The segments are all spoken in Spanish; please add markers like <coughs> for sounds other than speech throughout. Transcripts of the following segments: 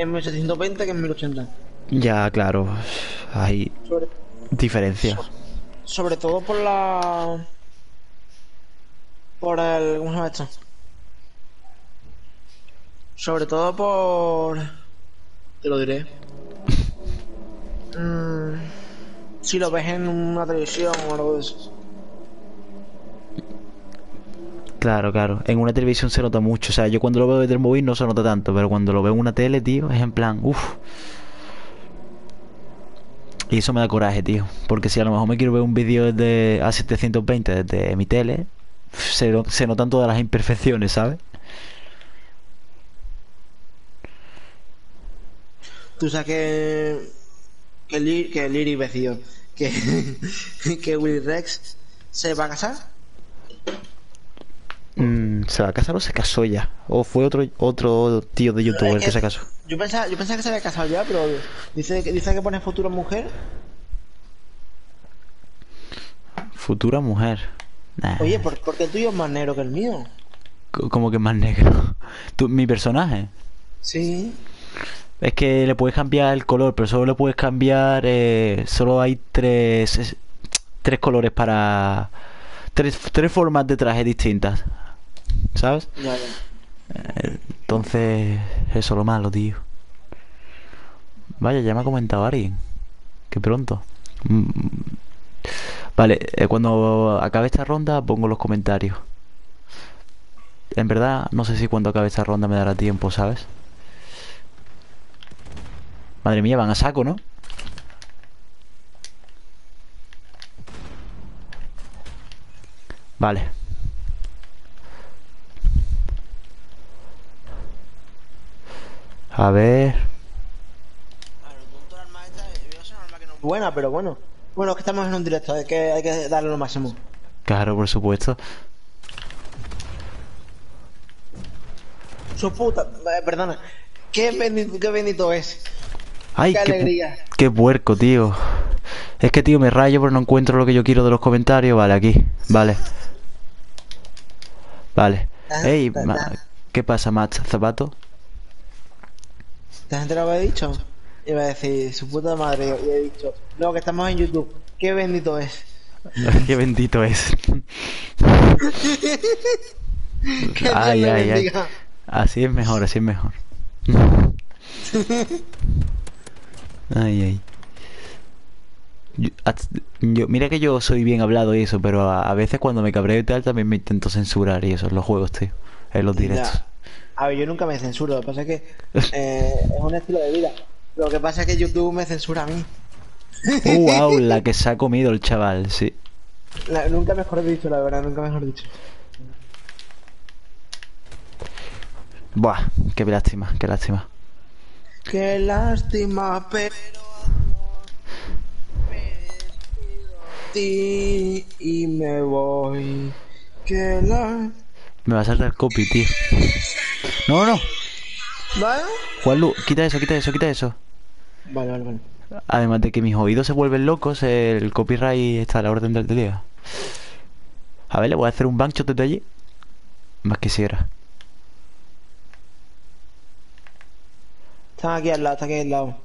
en 1720 que en 1080. Ya, claro. Hay Sobre, diferencias. sobre todo por la. Por el. ¿Cómo se llama esto? Sobre todo por. Te lo diré. Mm, si lo ves en una televisión o algo de eso. Claro, claro. En una televisión se nota mucho. O sea, yo cuando lo veo desde el móvil no se nota tanto, pero cuando lo veo en una tele, tío, es en plan, uff. Y eso me da coraje, tío. Porque si a lo mejor me quiero ver un vídeo desde a 720 desde mi tele, se, se notan todas las imperfecciones, ¿sabes? Tú sabes que. Que que Liri imbécil, Que. <laughs> que Willy Rex se va a casar. Mm, ¿Se va a casar o se casó ya? ¿O fue otro, otro tío de YouTube el Es que que- se casó? Yo pensaba, yo pensaba que se había casado ya, pero dice que dice que pone futura mujer. Futura mujer. Nah, Oye, ¿por, por qué el tuyo es más negro que el mío? como que más negro. <laughs> Tú- mi personaje. Sí. Es que le puedes cambiar el color, pero solo le puedes cambiar. eh, solo hay tres. es- tres colores para. Tres, tres formas de traje distintas. ¿Sabes? Ya, ya. Entonces. Eso es lo malo, tío. Vaya, ya me ha comentado alguien. Que pronto. Mm, Vale, eh, cuando acabe esta ronda pongo los comentarios. En verdad, no sé si cuando acabe esta ronda me dará tiempo, ¿sabes? Madre mía, van a saco, ¿no? Vale. A ver. Buena, pero bueno. Bueno, es que estamos en un directo, hay que, hay que darle lo máximo. Claro, por supuesto. Su puta. eh, perdona. Qué bendito, qué bendito es. Ay, Qué qué, alegría. qué puerco, tío. Es que, tío, me rayo pero no encuentro lo que yo quiero de los comentarios. Vale, aquí. Vale. Vale. Ah, Ey. ¿qué pasa, Matt Zapato? ¿Te has enterado lo que he dicho? Iba a decir, su puta madre. Y he dicho, no, que estamos en YouTube. Qué bendito es. <laughs> qué bendito es. <laughs> Que ay, ay, ay. Así es mejor, así es mejor. <laughs> Ay, ay. Yo, at- yo- mira que yo soy bien hablado y eso, pero a, a veces cuando me cabreo y tal también me intento censurar y eso en los juegos, tío. En los directos. Ya. A ver, yo nunca me censuro, lo que pasa es que <laughs> eh, es un estilo de vida. Lo que pasa es que YouTube me censura a mí. <laughs> Oh, wow, la que se ha comido el chaval, sí. La- nunca mejor dicho, la verdad, nunca mejor dicho. Buah, qué lástima, qué lástima. Qué lástima, pero me despido de ti y me voy. Qué la... Me va a saltar copy, tío. No, no, no. ¿Vale? Juanlu, quita eso, quita eso, quita eso. Vale, vale, vale. Además de que mis oídos se vuelven locos, el copyright está a la orden del día. A ver, le voy a hacer un bancho desde allí. Más quisiera. Están aquí al lado, están aquí al lado.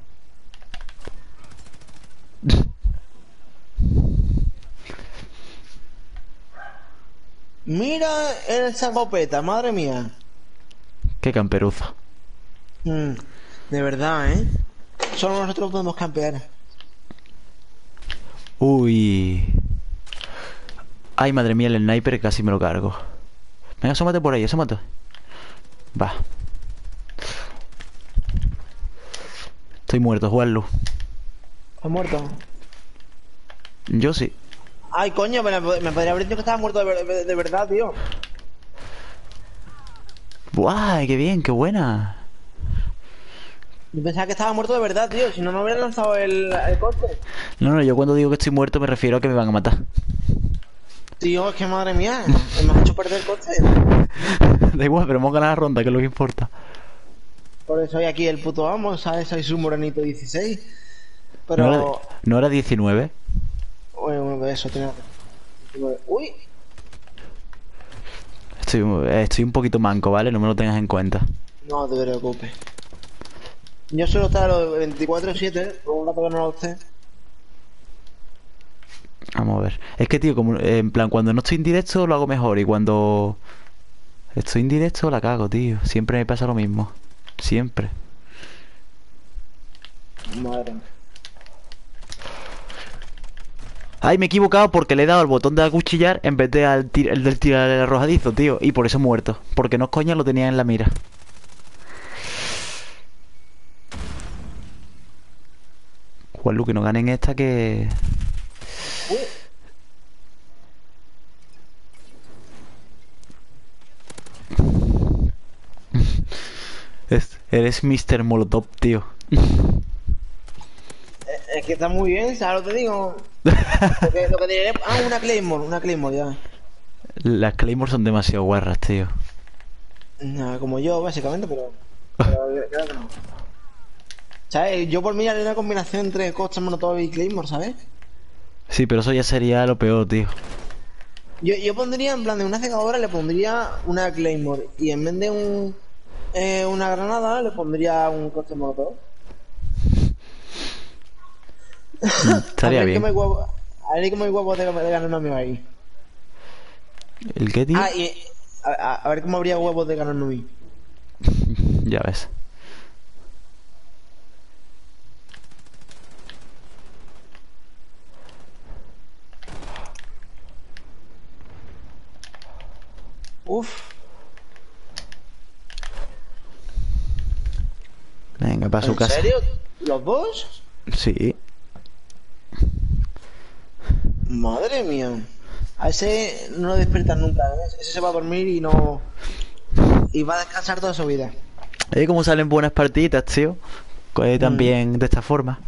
<laughs> Mira el sacopeta, madre mía. Qué camperuza. Mm, de verdad, ¿eh? Solo nosotros podemos campear. Uy. Ay, madre mía, el sniper casi me lo cargo. Venga, asómate por ahí, asómate. Va. Estoy muerto, jugarlo. ¿Has muerto? Yo sí. Ay, coño, me, me podría haber dicho que estaba muerto de- de verdad, tío. ¡Buah! ¡Qué bien! ¡Qué buena! Yo pensaba que estaba muerto de verdad, tío. Si no, no hubiera lanzado el, el corte. No, no, yo cuando digo que estoy muerto me refiero a que me van a matar. Tío, es que madre mía, me has hecho perder el coche. <laughs> da igual, pero hemos ganado la ronda, que es lo que importa. Por eso soy aquí el puto amo, ¿sabes? Soy su morenito 16. ¿No era, Pero. ¿no era 19? Bueno, bueno, eso tiene. Uy, Estoy, estoy un poquito manco, ¿vale? No me lo tengas en cuenta. no te preocupes. Yo suelo estar a los 24-7, por un rato que no lo esté. Vamos a ver. Es que, tío, como, en plan, cuando no estoy en directo lo hago mejor y cuando estoy en directo la cago, tío. Siempre me pasa lo mismo. Siempre. Madre mía. Ay, me he equivocado porque le he dado al botón de acuchillar en vez de al el del tirar el arrojadizo, tío. Y por eso he muerto. Porque no coña, lo tenía en la mira. Juanlu, que no ganen esta que... <laughs> Eres Mr. Molotov, tío. <laughs> es que está muy bien, ¿sabes lo que te digo? <laughs> Lo que, lo que diré... Ah, una Claymore, una Claymore ya. Las Claymore son demasiado guarras, tío. Nada, como yo, básicamente, pero... pero que no. ¿Sabes? Yo por mí haría una combinación entre Costa, Molotov y Claymore, ¿sabes? Sí, pero eso ya sería lo peor, tío. Yo, yo pondría, en plan de una cegadora, le pondría una Claymore. Y en vez de un, eh, una granada, le pondría un coche molotov. <laughs> Estaría bien. a ver cómo hay huevos de, de mí ahí. ¿El qué, tío? Ah, y a, ver cómo habría huevos de ganarme a <laughs> mí. Ya ves. Uf, Venga, para su ¿en casa. serio? ¿Los dos? Sí. Madre mía. A ese no lo despiertan nunca, ¿eh? Ese se va a dormir y no... Y va a descansar toda su vida. ¿Eh? cómo salen buenas partiditas, tío? Eh, También de esta forma.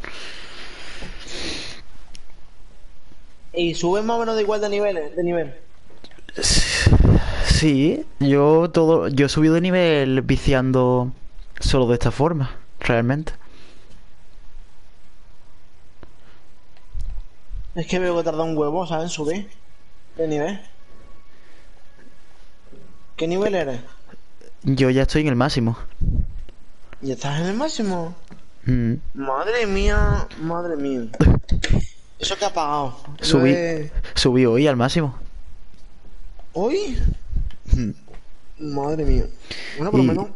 Y suben más o menos de igual de nivel, de nivel. Sí, yo todo, yo he subido de nivel viciando solo de esta forma, realmente. Es que veo que tarda un huevo, ¿sabes? Subir. De nivel. ¿Qué nivel eres? Yo ya estoy en el máximo. ¿Y estás en el máximo? Mm. Madre mía, madre mía. <laughs> ¿Eso que ha pagado? Subí, ¿Lo de- subí hoy al máximo. ¿Hoy? Madre mía. Bueno, por lo Y- menos.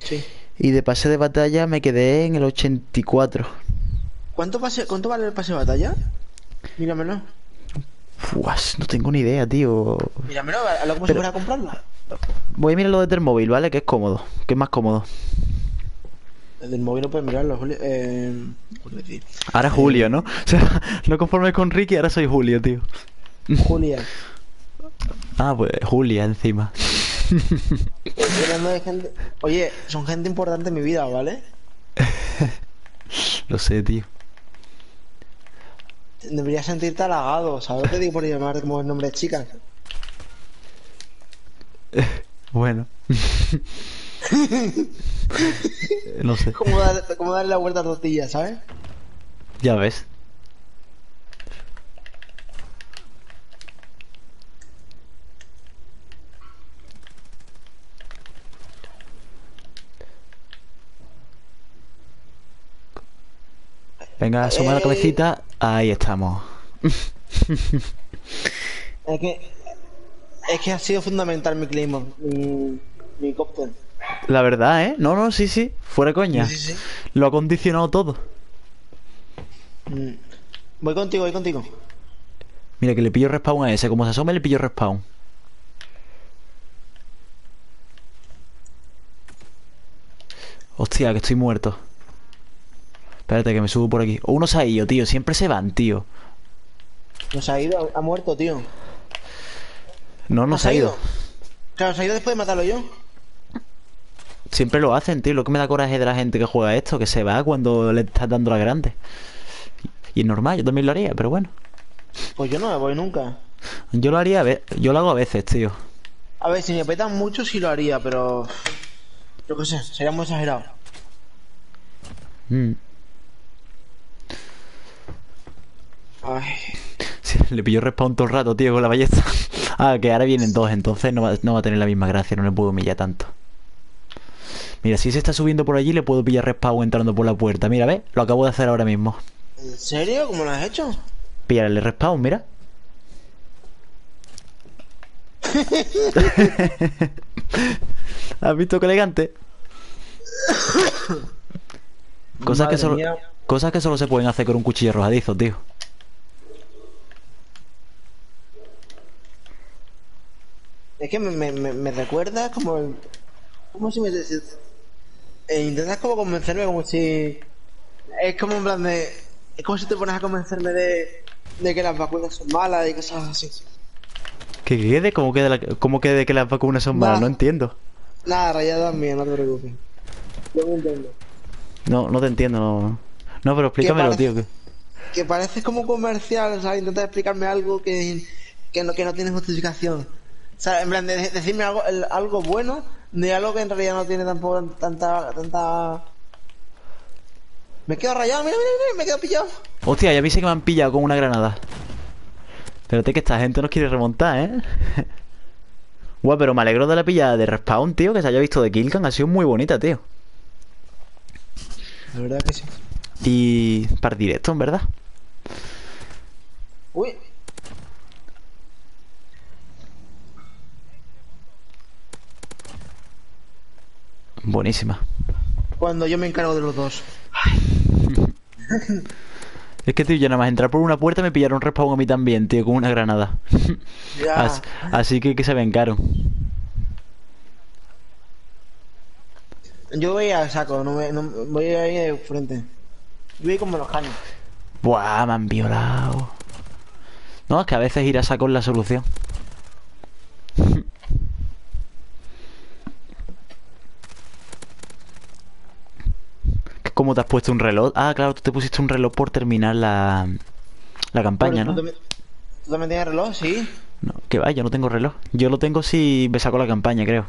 Sí. Y de pase de batalla me quedé en el 84. ¿Cuánto, pase, ¿Cuánto vale el pase de batalla? Míramelo. Fuas, no tengo ni idea, tío. Míramelo, a lo Pero- si fuera a comprarlo. Voy a mirar lo del móvil, ¿vale? Que es cómodo, que es más cómodo. El del móvil no puedes mirarlo, Julio. Eh. Ahora Julio, ¿no? <laughs> O sea, no conforme con Ricky, ahora soy Julio, tío. Julia. <laughs> Ah, pues Julia encima. De gente- Oye, son gente importante en mi vida, ¿vale? <laughs> Lo sé, tío. Deberías sentirte halagado, ¿sabes lo que te digo por llamar como el nombre de chica? <laughs> Bueno. <laughs> no sé. Como, dar- como darle la vuelta a tortilla, ¿sabes? Ya ves. Venga, asoma la cabecita. Ahí estamos. Es que. Es que ha sido fundamental mi Claymore, mi, mi cóctel. La verdad, ¿eh? No, no, sí, sí. Fuera coña. Sí, sí, sí. Lo ha condicionado todo. Mm. Voy contigo, voy contigo. Mira, que le pillo respawn a ese. Como se asome, le pillo respawn. Hostia, que estoy muerto. Espérate, que me subo por aquí. Uno se ha ido, tío. Siempre se van, tío. Nos ha ido, ha muerto, tío. No, no se ha ido. Claro, se ha ido después de matarlo yo. Siempre lo hacen, tío. Lo que me da coraje de la gente que juega esto, que se va cuando le estás dando la grande. Y es normal, yo también lo haría, pero bueno. Pues yo no me voy nunca. Yo lo haría, yo lo hago a veces, tío. A ver, si me petan mucho sí lo haría, pero... Yo qué sé, sería muy exagerado. Mm. Ay, Sí, le pillo respawn todo el rato, tío, con la ballesta. <laughs> Ah, que ahora vienen dos, entonces no va, no va a tener la misma gracia, no le puedo humillar tanto. Mira, si se está subiendo por allí, le puedo pillar respawn entrando por la puerta. Mira, ¿ves? Lo acabo de hacer ahora mismo. ¿En serio? ¿Cómo lo has hecho? Pillarle respawn, mira. <laughs> ¿Has visto qué elegante? Cosas que, solo, mía. cosas que solo se pueden hacer con un cuchillo arrojadizo, tío. Es que me, me, me, recuerda como... Como si me... eh, intentas como convencerme como si... Es como en plan de... Es como si te pones a convencerme de... De que las vacunas son malas y cosas así. ¿Qué quede? ¿Cómo quede, la- cómo quede que las vacunas son malas? Nah. No entiendo. Nada, rayado también, no te preocupes. Yo me entiendo. No, no te entiendo. No, no pero explícamelo, parece? tío. que- Que parece como comercial, o sea, intentas explicarme algo que, que, no, que no tiene justificación. O sea, en plan, de de- decirme algo, el- algo bueno de algo que en realidad no tiene tampoco tanta... tanta... Me quedo rayado, mira, mira, mira, me quedo pillado. Hostia, ya vi que me han pillado con una granada. Espérate que esta gente nos quiere remontar, ¿eh? <laughs> Guau, pero me alegro de la pillada de respawn, tío, que se haya visto de Killcam. Ha sido muy bonita, tío. La verdad que sí. Y para directo, en verdad. Uy, Buenísima. cuando yo me encargo de los dos. <laughs> Es que, tío, yo nada más entrar por una puerta me pillaron respawn a mí también, tío, con una granada. <laughs> Ya. Así que que se vengaron. Yo voy al saco, no, me, no voy ahí de frente. Yo voy como los caños. Buah, me han violado. No, es que a veces ir a saco es la solución. ¿Cómo te has puesto un reloj? Ah, claro, tú te pusiste un reloj por terminar la, la campaña, ¿no? ¿Tú también, ¿tú también tienes reloj? Sí. No, que va, yo no tengo reloj. Yo lo tengo si me saco la campaña, creo.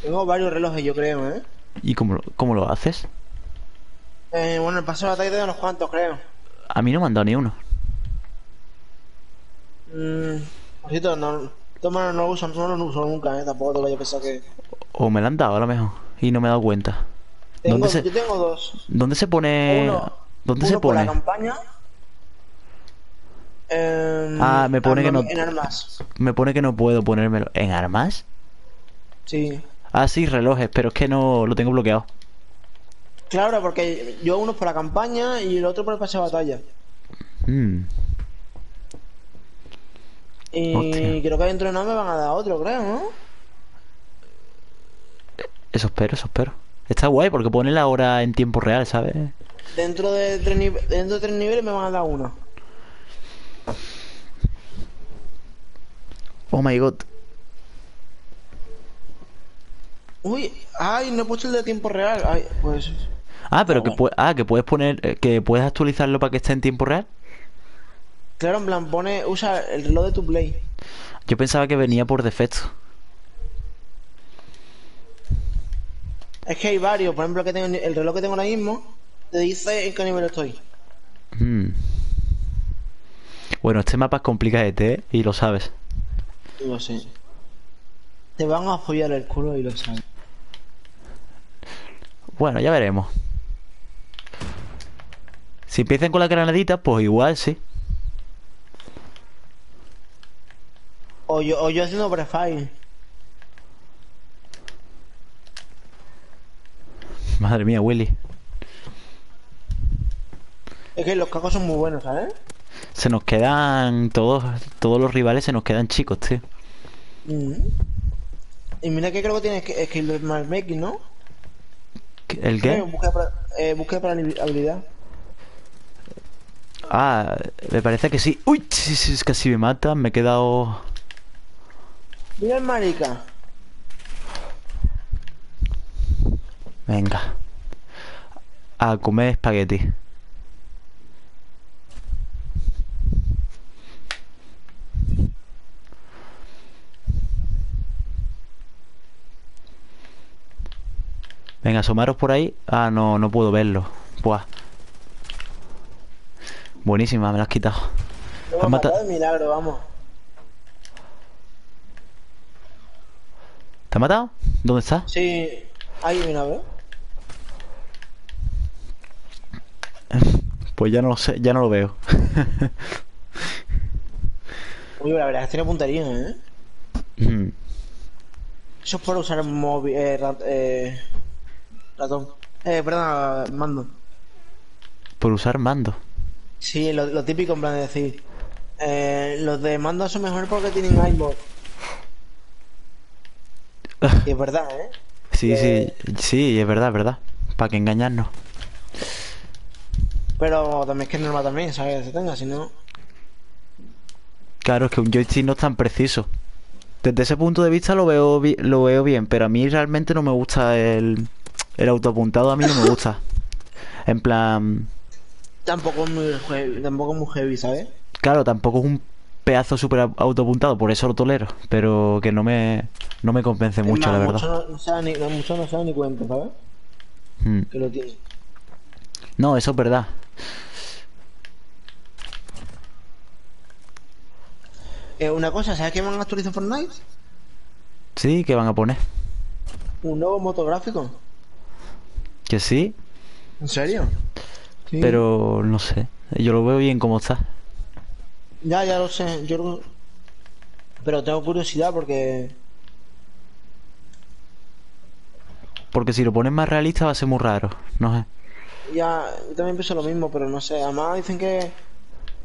Tengo varios relojes, yo creo, ¿eh? ¿Y cómo, lo- cómo lo haces? eh bueno, el paso de batalla tengo unos cuantos, creo. A mí no me han dado ni uno. Mmm. Cierto, no, toma, no lo uso, no lo uso nunca, ¿eh? Tampoco te vaya a pensar que... O me lo han dado a lo mejor. Y no me he dado cuenta. Tengo, ¿Dónde se, Yo tengo dos. ¿dónde se pone...? Uno, ¿Dónde uno se por la pone? campaña. Em, Ah, me pone que no- En armas. Me pone que no puedo ponérmelo. ¿En armas? Sí. Ah, sí, relojes, pero es que no lo tengo bloqueado. Claro, porque yo uno por la campaña y el otro por el pase de batalla. Mm, Y Hostia. creo que dentro de nada me van a dar otro, creo, ¿no? eso espero, eso espero. Está guay porque pone la hora en tiempo real, ¿sabes? Dentro de tres, nive- dentro de tres niveles me van a dar uno. Oh my god. Uy, ay, no he puesto el de tiempo real. Ay, pues. Ah, pero que, bueno. ah, que puedes poner, eh, que puedes actualizarlo para que esté en tiempo real. Claro, en plan, pone, usa el reloj de tu play. Yo pensaba que venía por defecto. Es que hay varios, por ejemplo, que tengo, el reloj que tengo ahora mismo te dice en qué nivel estoy. Mm. Bueno, este mapa es complicadete, ¿eh? Y lo sabes. Lo sé. Te van a apoyar el culo y lo sabes. Bueno, ya veremos. Si empiezan con la granadita, pues igual sí. O yo, o yo haciendo prefire. Madre mía, Willy. Es que los cacos son muy buenos, ¿sabes? Se nos quedan todos, todos los rivales se nos quedan chicos, tío. Mm. Y mira que creo que tienes que skill matchmaking, ¿no? ¿El qué? Eh, Búsqueda para, eh, para habilidad. Ah, me parece que sí. Uy, es casi me mata. Me he quedado. Mira el marica. Venga. A comer espagueti. Venga, asomaros por ahí. Ah, no, no puedo verlo. Buah. Buenísima, me la has quitado. Lo mata- matado de milagro, vamos. ¿Te ha matado? ¿Dónde está? Sí. Ahí, mira, a ver. <laughs> Pues ya no lo sé, ya no lo veo. <laughs> Uy, la verdad es que tiene puntería, ¿eh? Mm. Eso es por usar móvil, eh, rat- eh, ratón. Eh, perdón, mando. Por usar mando. Sí, lo, lo típico en plan de decir. Eh, los de mando son mejores porque tienen iMod. Y es verdad, ¿eh? Sí, sí, sí, es verdad, es verdad. Para que engañarnos. Pero también es que es normal también, ¿sabes? Que se tenga, si no. Claro, es que un joystick no es tan preciso. Desde ese punto de vista lo veo, lo veo bien, pero a mí realmente no me gusta el, el autoapuntado, a mí no me gusta. <laughs> En plan, Tampoco es muy heavy, tampoco es muy heavy, ¿sabes? claro, tampoco es un pedazo súper au- autoapuntado, por eso lo tolero, pero que no me, no me convence Es mucho, más, la verdad. No, no se dan ni, no, muchos no se ni cuenta, ¿sabes? Mm. Que lo tienen. No, eso es verdad. Eh, una cosa, ¿sabes qué van a actualizar Fortnite? Sí, que van a poner. Un nuevo motográfico. Que sí, ¿En serio? Sí. pero no sé. Yo lo veo bien como está. Ya, ya lo sé. Yo lo- Pero tengo curiosidad porque. Porque si lo pones más realista va a ser muy raro. No sé. Ya, yo también pienso lo mismo, pero no sé. Además dicen que.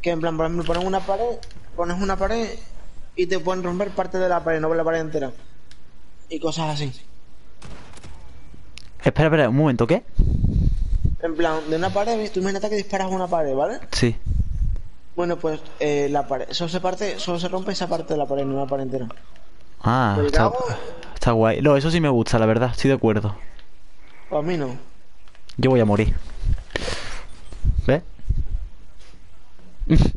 Que en plan, por ejemplo, pones una pared, pones una pared y te pueden romper parte de la pared, no la pared entera. Y cosas así. Espera, espera, un momento, ¿qué? En plan, de una pared, tú imagínate que disparas una pared, ¿vale? Sí. Bueno, pues eh, la pared, solo se parte, solo se rompe esa parte de la pared, no la pared entera. Ah, Pero está, está guay. No, eso sí me gusta, la verdad, estoy de acuerdo. Pues a mí no. Yo voy a morir. ¿Ves? es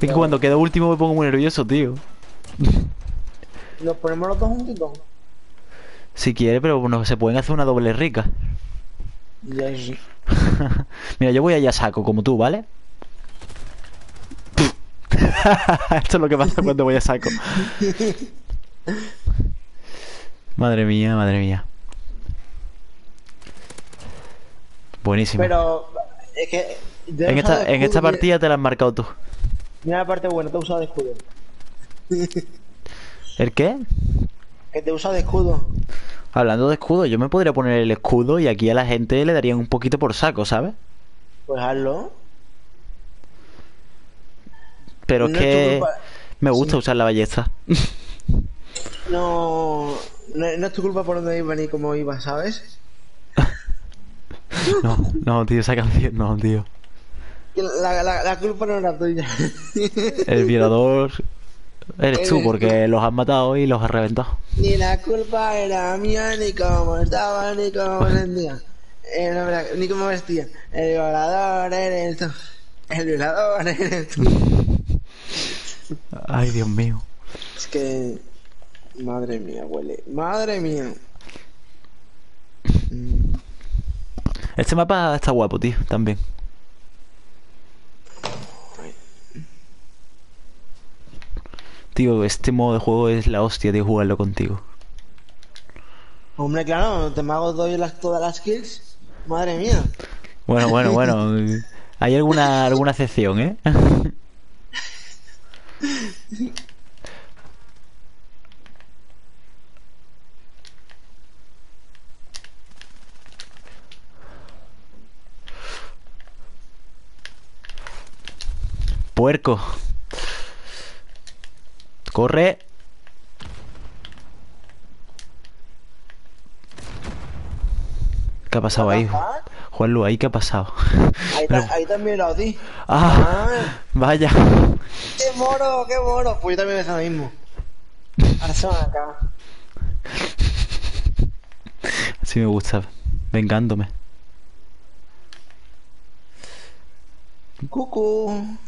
que cuando quedo último me pongo muy nervioso, tío. Nos ponemos los dos juntitos. Si quiere, pero bueno, se pueden hacer una doble rica. Ya, sí. <laughs> Mira, yo voy allá a saco, como tú, ¿vale? <laughs> Esto es lo que pasa cuando voy a saco. Madre mía, madre mía. Buenísimo. Pero es que. en esta, en esta partida te la has marcado tú. Mira la parte buena, te he usado de escudo. <laughs> ¿El qué? Que te he usado de escudo. Hablando de escudo, yo me podría poner el escudo y aquí a la gente le darían un poquito por saco, ¿sabes? Pues hazlo. Pero es No es que me gusta Sí. usar la ballesta. No, no, no es tu culpa por dónde iba ni cómo iba, ¿sabes? <laughs> No, no, tío, esa canción no, tío. La, la, la culpa no era tuya. El violador eres tú porque los has matado y los has reventado. ni la culpa era mía, ni cómo estaba, ni cómo sentía. Eh, no, ni cómo vestía. El violador eres tú. El violador eres tú. Ay, Dios mío. Es que. Madre mía, huele. Madre mía. Mm, Este mapa está guapo, tío, también. Tío, este modo de juego es la hostia de jugarlo contigo. Hombre, claro, te me hago doy las, todas las kills. Madre mía. Bueno, bueno, bueno. Hay alguna alguna excepción, ¿eh? <laughs> Puerco. Corre. ¿Qué ha pasado ahí? Juanlu, ahí qué ha pasado. Ahí, Pero- ta- ahí también lo di. Ah, Ah, vaya. ¡Qué moro, qué moro! Pues yo también me lo mismo. Ahora se van acá. Así me gusta. Vengándome. Cucu.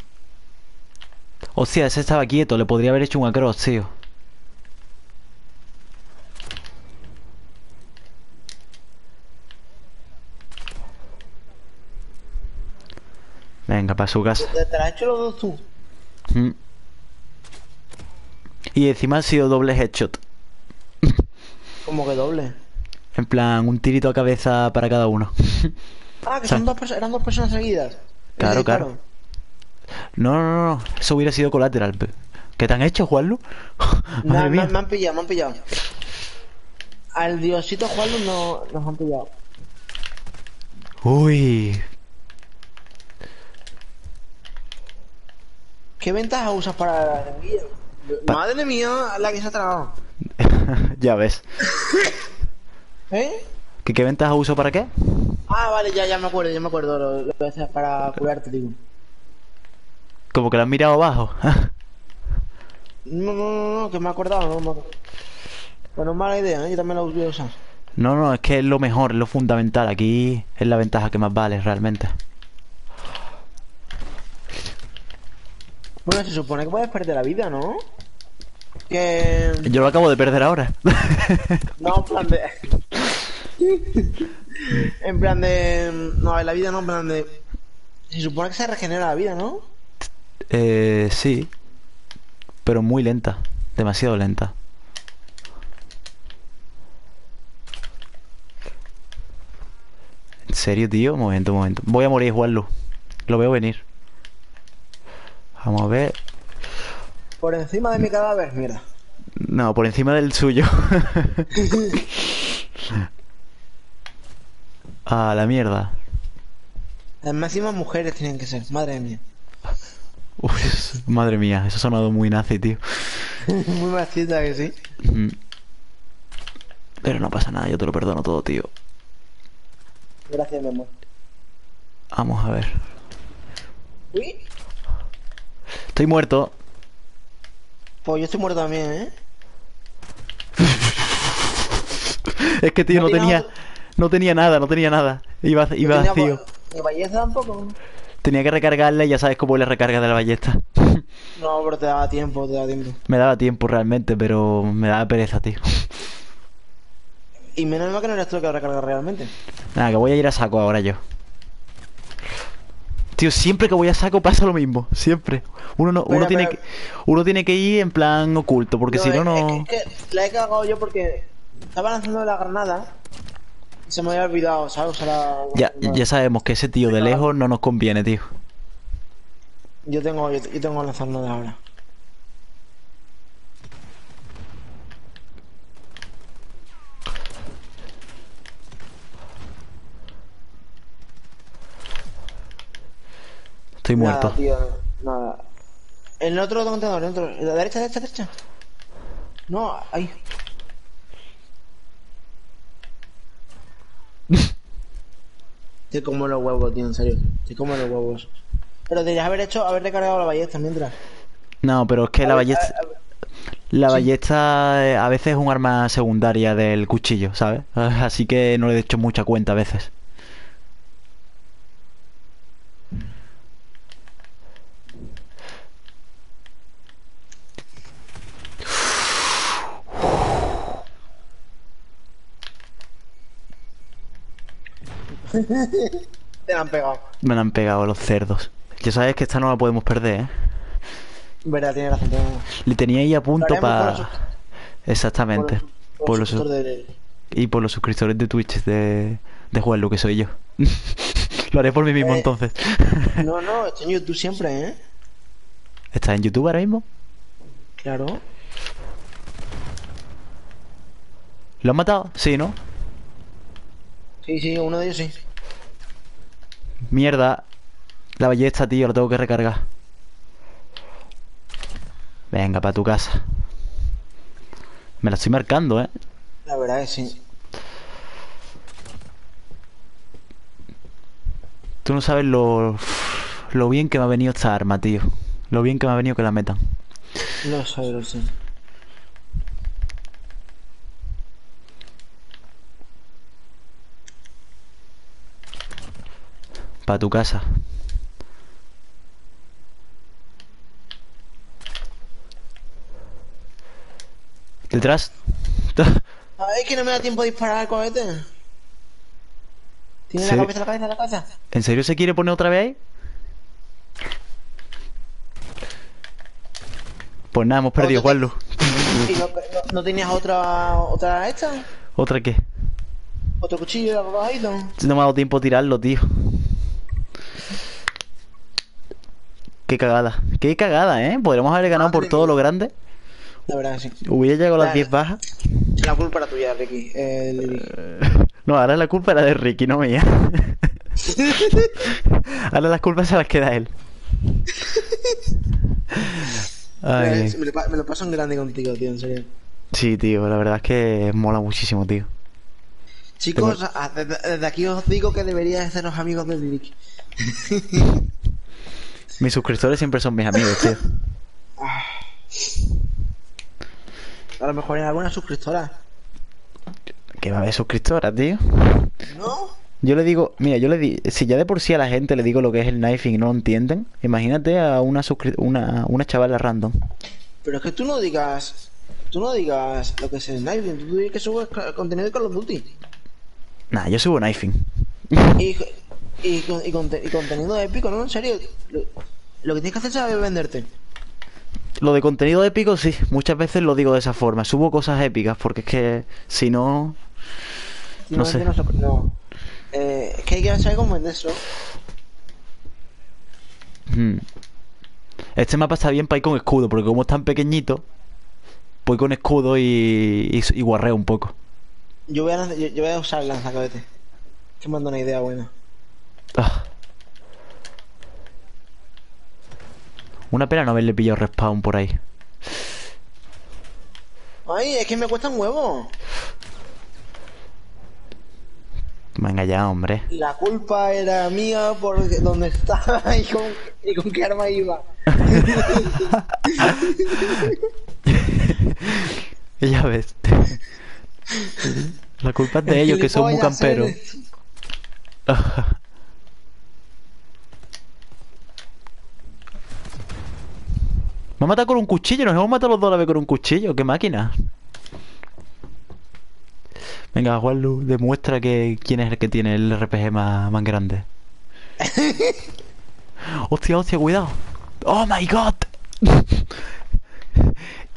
Hostia, ese estaba quieto. Le podría haber hecho un across, tío. Venga, para su casa. ¿Te, has hecho los dos tú? Mm. Y encima ha sido doble headshot. <laughs> Como que doble. En plan, un tirito a cabeza para cada uno. Ah, que <laughs> O sea- son dos eran dos personas seguidas. Claro, claro. No, no, no, no. Eso hubiera sido colateral. ¿Qué te han hecho, Juanlu? Me, <laughs> Madre me- mía. me han pillado, me han pillado. Al diosito Juanlu no nos han pillado. Uy. ¿Qué ventaja usas para la enemiga? Pa- Madre mía, la que se ha tragado. <laughs> ya ves. <laughs> ¿Eh? ¿Qué, ¿Qué ventaja uso para qué? Ah, vale, ya, ya me acuerdo, ya me acuerdo lo, lo que haces para curarte, digo. Como que lo has mirado abajo. <laughs> No, no, no, no, que me he acordado, no acuerdo. Bueno, mala idea, ¿eh? yo también la voy a usar. no, no, es que es lo mejor, es lo fundamental. Aquí es la ventaja que más vale realmente. Bueno, se supone que puedes perder la vida, ¿no? Que... Yo lo acabo de perder ahora. <laughs> No, en plan de... <laughs> en plan de... No, en la vida no, en plan de... Se supone que se regenera la vida, ¿no? Eh, sí. Pero muy lenta. Demasiado lenta. ¿En serio, tío? Un momento, un momento. Voy a morir, Juanlu. Lo veo venir. Vamos a ver. Por encima de mi cadáver, mira. No, por encima del suyo. <laughs> <laughs> A la mierda. Las máximas mujeres tienen que ser, madre mía. Madre mía, eso ha sonado muy nazi, tío. <laughs> Muy machista que sí. Mm. Pero no pasa nada, yo te lo perdono todo, tío. Gracias, mi amor. Vamos a ver. Uy, Estoy muerto. pues yo estoy muerto también, ¿eh? <laughs> Es que, tío, ¿No tenía... otro? No tenía nada, no tenía nada. Iba, iba vacío. ¿Y ballesta tampoco? Tenía que recargarle y ya sabes cómo la recarga de la ballesta. <laughs> No, pero te daba tiempo, te daba tiempo. Me daba tiempo realmente, pero me daba pereza, tío. Y menos mal que no eres tú el que recarga realmente. Nada, que voy a ir a saco ahora yo. Tío, siempre que voy a saco pasa lo mismo, siempre. Uno no, uno Pero, tiene pero- que, uno tiene que ir en plan oculto, porque si no no. Es, que, es que la he cagado yo porque estaba lanzando la granada se me había olvidado, ¿sabes? Usar la- Ya, ya sabemos que ese tío de lejos no nos conviene, tío. Yo tengo, yo, yo tengo que lanzar nada ahora. Estoy muerto. Nada, tío, nada. El otro contenedor, el otro. ¿La derecha, derecha, derecha? No, ahí. <laughs> Te como los huevos, tío, en serio. Te como los huevos. Pero deberías haber hecho, haber recargado la ballesta mientras. No, pero es que la ver, ballesta, a- a- la sí. ballesta eh, a veces es un arma secundaria del cuchillo, ¿sabes? <laughs> Así que no le he hecho mucha cuenta a veces. <laughs> Te la han pegado. Me la han pegado los cerdos. Ya sabes que esta no la podemos perder, ¿eh? Verdad, tienes razón. Le tenía ahí a punto para... por los- Exactamente. Por los de- y por los suscriptores de Twitch de, de Juanlu, que soy yo. <laughs> Lo haré por mí mismo Eh. entonces. No, no, estoy en YouTube siempre, ¿eh? ¿Estás en YouTube ahora mismo? Claro. ¿Lo han matado? Sí, ¿no? Sí, sí, uno de ellos sí. Mierda. La ballesta, tío, lo tengo que recargar. Venga, para tu casa. Me la estoy marcando, ¿eh? La verdad es sí. Tú no sabes lo, lo bien que me ha venido esta arma, tío. Lo bien que me ha venido que la metan. Lo sé, lo sé. Para tu casa. Detrás. <laughs> Ay, que no me da tiempo de disparar al cohete. ¿Tiene la cabeza, la cabeza, la cabeza? ¿En serio se quiere poner otra vez ahí? Pues nada, hemos perdido, Juanlu. ¿Y no, no, no tenías otra otra esta? ¿Otra qué? Otro cuchillo. Si no me ha dado tiempo a tirarlo, tío. Qué cagada. Qué cagada, ¿eh? Podríamos haber ganado por todo mía. lo grande. La verdad sí. Hubiera llegado a las Claro. 10 bajas. La culpa era tuya, Ricky. Eh, Lili. <laughs> No, ahora la culpa era de Ricky, no mía. <laughs> ahora las culpas se las queda él. <laughs> Ay, Me, lo, pa- me lo paso en grande contigo, tío, en serio. sí, tío, la verdad es que mola muchísimo, tío. Chicos, desde, aquí os digo que deberíais haceros amigos de Lili. Mis suscriptores siempre son mis amigos, tío. A lo mejor en alguna suscriptora. Que va a haber suscriptoras, tío. ¿No? Yo le digo, mira, yo le di, si ya de por sí a la gente le digo lo que es el knifing y no lo entienden, imagínate a una suscri- una, una chavala random. Pero es que tú no digas. Tú no digas lo que es el knifing, tú digas que subes contenido de Call of Duty. Nah, yo subo knifing. Y, y, con- y conte- y contenido épico, ¿no? En serio. Lo, lo que tienes que hacer es saber venderte. Lo de contenido épico, sí, muchas veces lo digo de esa forma. Subo cosas épicas, porque es que si no. No sé. No, no. Eh, es que hay que saber cómo venderlo. hmm. Este mapa está bien para ir con escudo, porque como es tan pequeñito, voy con escudo y, y, y guarreo un poco. Yo voy a, yo, yo voy a usar el lanzacohete. Que me da una idea buena. Ah. Una pena no haberle pillado respawn por ahí. Ay, es que me cuesta un huevo. Venga ya, hombre. La culpa era mía por donde estaba <laughs> y con, y con qué arma iba. <laughs> ya ves. La culpa es de ellos, que son muy camperos. Me ha matado con un cuchillo, nos hemos matado los dos a la vez con un cuchillo, qué máquina. Venga, Juanlu, demuestra que quién es el que tiene el RPG más, más grande. <laughs> hostia, hostia, cuidado. Oh my god. <laughs>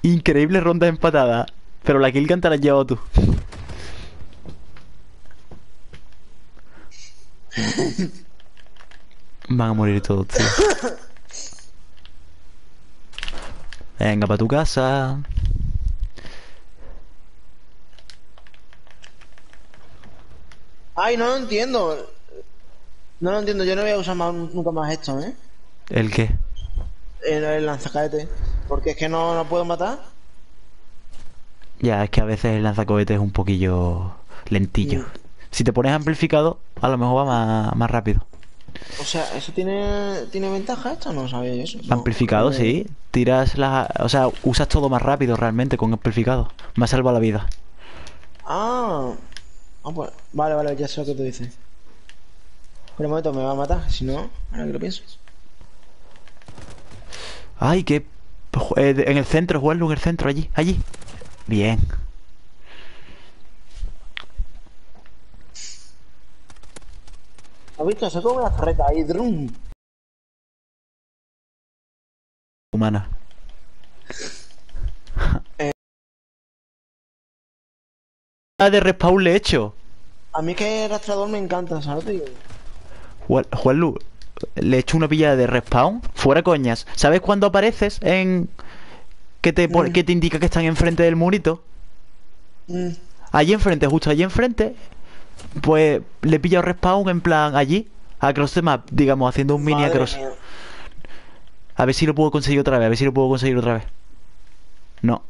Increíble ronda empatada. Pero la kill te la has llevado tú. <laughs> Van a morir todos, tío. Venga, para tu casa. Ay, no lo entiendo. No lo entiendo, yo no voy a usar más- nunca más esto, ¿eh? ¿El qué? El, el lanzacaete. Porque es que no, no puedo matar. Ya, es que a veces el lanzacohetes es un poquillo lentillo. Mm. Si te pones amplificado, a lo mejor va más, más rápido. O sea, ¿eso tiene, tiene ventaja esto? No sabía yo eso. No. Amplificado, sí. Tiras las... O sea, usas todo más rápido realmente con amplificado. Me ha salvado la vida. Ah. Ah, pues, vale, vale, ya sé lo que tú dices. Pero un momento, me va a matar, si no, ahora que lo pienso. Ay, que... en el centro, jugarlo en el centro, allí, allí. Bien. ¿Has visto? Se como una torreta ahí, drum. Humana. Ah, de respawn le he hecho. A mí que el rastreador me encanta, ¿sabes? Digo. Juan- Juanlu, le he hecho una pillada de respawn. Fuera coñas. ¿Sabes cuando apareces en... que te, Mm. que te indica que están enfrente del murito? Mm. Allí enfrente, justo allí enfrente. Pues le he pillado respawn en plan allí. Across the map, digamos, haciendo un mini Madre across. mía. A ver si lo puedo conseguir otra vez, a ver si lo puedo conseguir otra vez. No.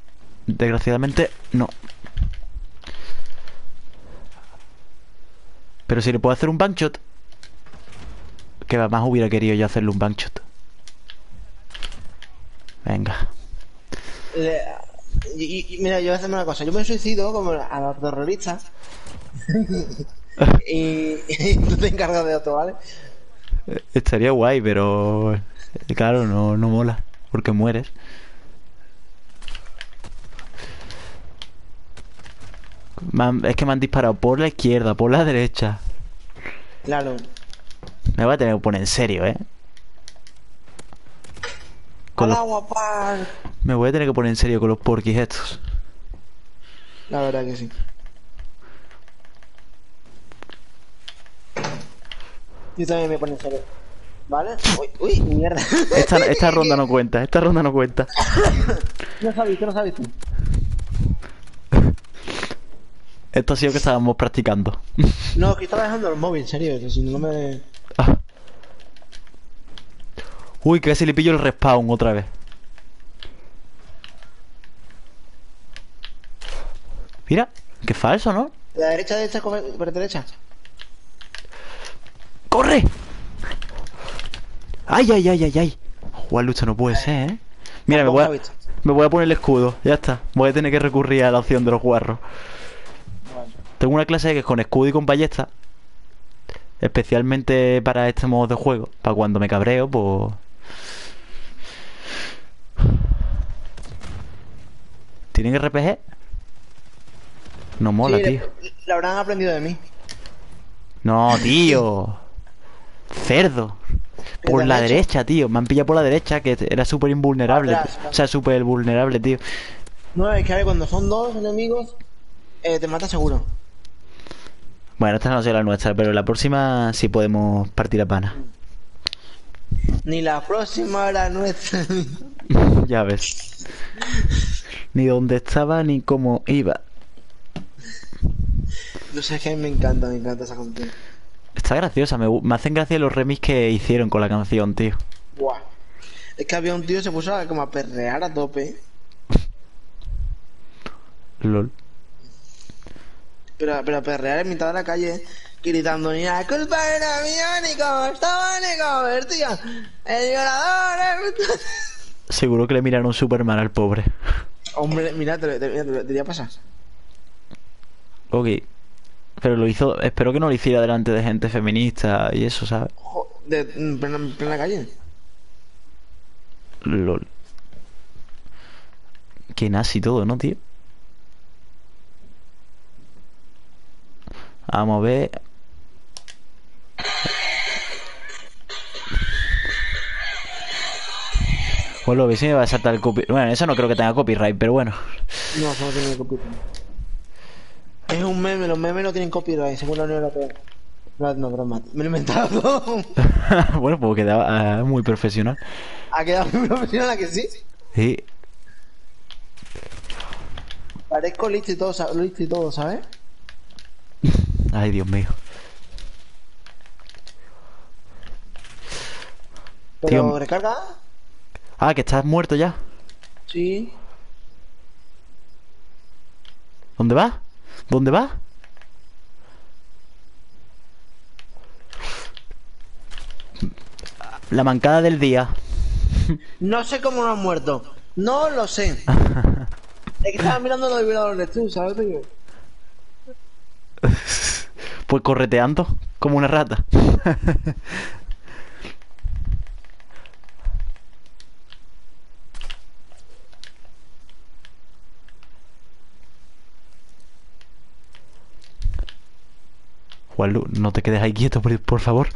Desgraciadamente, no. Pero si le puedo hacer un bankshot. Que más hubiera querido yo hacerle un bankshot. Venga. Le- y, mira, yo voy a hacerme una cosa. Yo me suicido como a los terroristas. <laughs> y, y tú te encargas de otro, ¿vale? Estaría guay, pero... eh, Claro, no, no mola. Porque mueres. Han- es que me han disparado por la izquierda, por la derecha. Claro. Me voy a tener que poner en serio, ¿eh? Con los... agua. Me voy a tener que poner en serio con los porquis estos. La verdad que sí. Yo también me pongo en serio. ¿Vale? Uy, uy mierda. Esta, <laughs> esta, ronda no cuenta, esta ronda no cuenta. <laughs> no sabes, no sabes tú. Esto ha sido que estábamos practicando. No, que estaba dejando el móvil, en serio, si no me... Uy, que casi le pillo el respawn otra vez. Mira, qué falso, ¿no? La derecha, derecha, por derecha. ¡Corre! ¡Ay, ay, ay, ay, ay! Jugar lucha no puede ser, ¿eh? Mira, me voy, a, me voy a poner el escudo. Ya está. Voy a tener que recurrir a la opción de los guarros. Tengo una clase que es con escudo y con ballesta. Especialmente para este modo de juego. Para cuando me cabreo, pues... ¿Tienen RPG? No mola, Sí, tío. La habrán aprendido de mí. No, tío. Cerdo. Por ¿Qué la derecha, tío. Me han pillado por la derecha, que era súper invulnerable. Atrás, O sea, súper vulnerable, tío. No, es que a ver, cuando son dos enemigos, eh, te mata seguro. Bueno, esta no será la nuestra, pero la próxima sí podemos partir a pana. Ni la próxima era nuestra. <laughs> ya ves. Ni dónde estaba ni cómo iba. no sé, es que a mí me encanta, me encanta esa canción. Está graciosa, me, me hacen gracia los remix que hicieron con la canción, tío. Buah. Es que había un tío que se puso a, como a perrear a tope. LOL. Pero, pero a perrear en mitad de la calle, gritando, ni la culpa era mía, ni como estaba ni convertido. El violador es... Seguro que le miraron súper mal al pobre. Hombre, mira, te, te, te, te pasar. Ok. Pero lo hizo. Espero que no lo hiciera delante de gente feminista y eso, ¿sabes? De, en, plena, en plena calle. LOL. Qué nazi todo, ¿no, tío? Vamos a ver. Pues lo si me va a saltar el copyright. Bueno, eso no creo que tenga copyright, pero bueno. No, eso no tiene copyright. Es un meme, los memes no tienen copyright, según la Unión Europea. No, no, broma. Me lo he inventado. <laughs> bueno, pues quedaba ah, muy profesional. ha quedado muy profesional ¿a que sí. Sí. Parezco listo y todo, listo y todo, ¿sabes? Ay, Dios mío. Pero Tío. recarga. Ah, que estás muerto ya. Sí. ¿Dónde vas? ¿Dónde vas? La mancada del día. No sé cómo no han muerto. No lo sé. <laughs> es que estaba mirando los violadores tú, ¿sabes? Pues correteando, como una rata. Juanlu, no te quedes ahí quieto, por, por favor.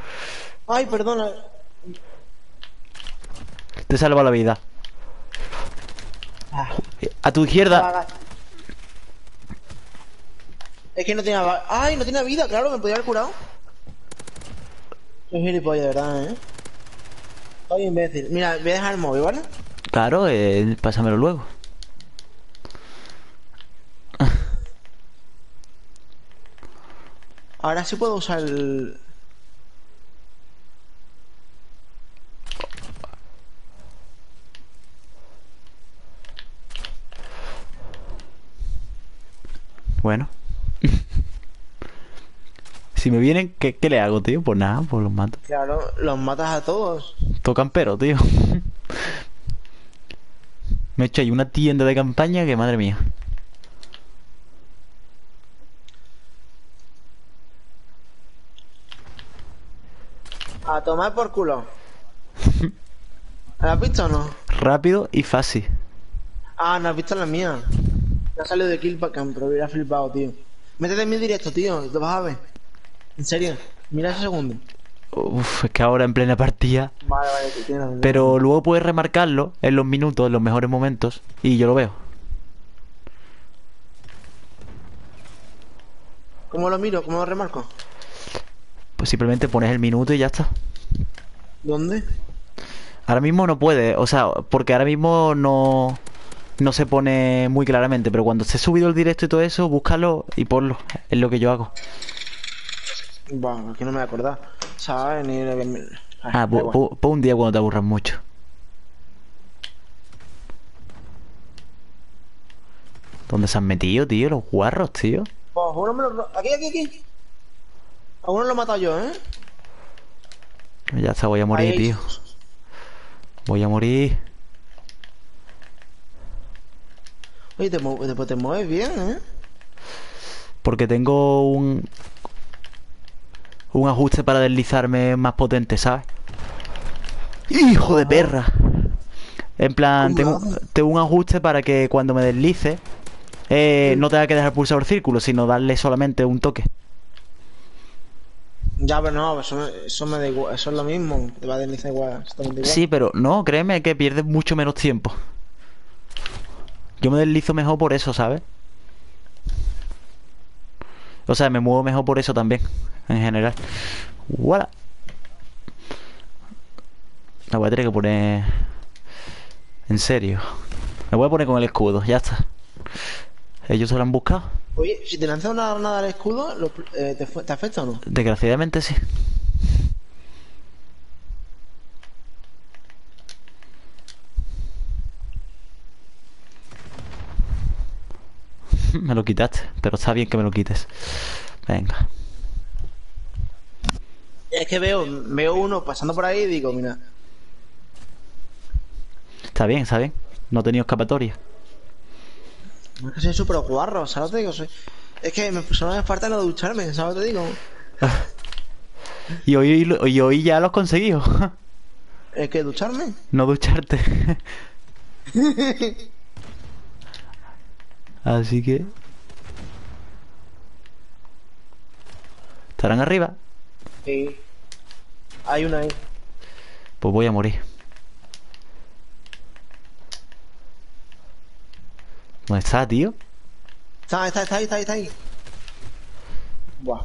Ay, perdona. Te salva la vida. Ah, A tu izquierda. Es que no tenía... va- Ay, no tenía vida, claro, me podía haber curado. Soy gilipollas, de verdad, ¿eh? Soy imbécil. Mira, voy a dejar el móvil, ¿vale? Claro, eh, pásamelo luego. <laughs> Ahora sí puedo usar el... Bueno. <laughs> si me vienen, ¿qué, qué le hago, tío? Pues nada, pues los mato. Claro, los matas a todos. Tocan pero, tío. <laughs> me he hecho ahí una tienda de campaña que madre mía. A tomar por culo. ¿La has visto o no? Rápido y fácil. Ah, no has visto la mía. Ya salido de Killpacam, pero hubiera flipado, tío. Métete en mi directo, tío, lo vas a ver. En serio, mira ese segundo. Uf, es que ahora en plena partida. Vale, vale, tú tienes. Pero luego puedes remarcarlo en los minutos, en los mejores momentos. Y yo lo veo. ¿Cómo lo miro? ¿Cómo lo remarco? Pues simplemente pones el minuto y ya está. ¿Dónde? Ahora mismo no puede, o sea, porque ahora mismo no, no se pone muy claramente, pero cuando esté subido el directo y todo eso, búscalo y ponlo. Es lo que yo hago. Bueno, aquí no me voy a acordar. ¿Sabes? Ni... Ah, pon un día cuando te aburras mucho. ¿Dónde se han metido, tío? Los guarros, tío. Pues uno me lo... Aquí, aquí, aquí. A uno lo he matado yo, ¿eh? Ya está, voy a morir, Ahí. tío. Voy a morir. Oye, te, mu- te, te mueves bien, ¿eh? Porque tengo un... Un ajuste para deslizarme más potente, ¿sabes? ¡Hijo de perra! En plan, tengo, tengo un ajuste para que cuando me deslice eh, no tenga que dejar pulsar el círculo, sino darle solamente un toque. Ya, pero no, eso, me- eso me da igual. Eso es lo mismo. Te va a deslizar igual. Igual. Sí, pero no, créeme que pierdes mucho menos tiempo. Yo me deslizo mejor por eso, ¿sabes? O sea, me muevo mejor por eso también, en general. ¡Wala! La voy a tener que poner... En serio. Me voy a poner con el escudo, ya está. ¿Ellos se lo han buscado? Oye, si te lanzas una granada al escudo, eh, ¿te, fu- ¿te afecta o no? Desgraciadamente sí. <laughs> Me lo quitaste, pero está bien que me lo quites. Venga. Es que veo, veo uno pasando por ahí y digo, mira, Está bien, está bien. No he tenido escapatoria. no es que soy súper guarro, ¿sabes? lo que Te digo, soy... Es que me, solo me falta no ducharme, ¿sabes? lo que Te digo. <laughs> Y hoy, y hoy ya lo has conseguido. <laughs> Es que ducharme. No ducharte. Así que... ¿Estarán arriba? Sí. Hay una ahí. Pues voy a morir. ¿Dónde está, tío? Está, está, está ahí, está ahí, está ahí. Buah.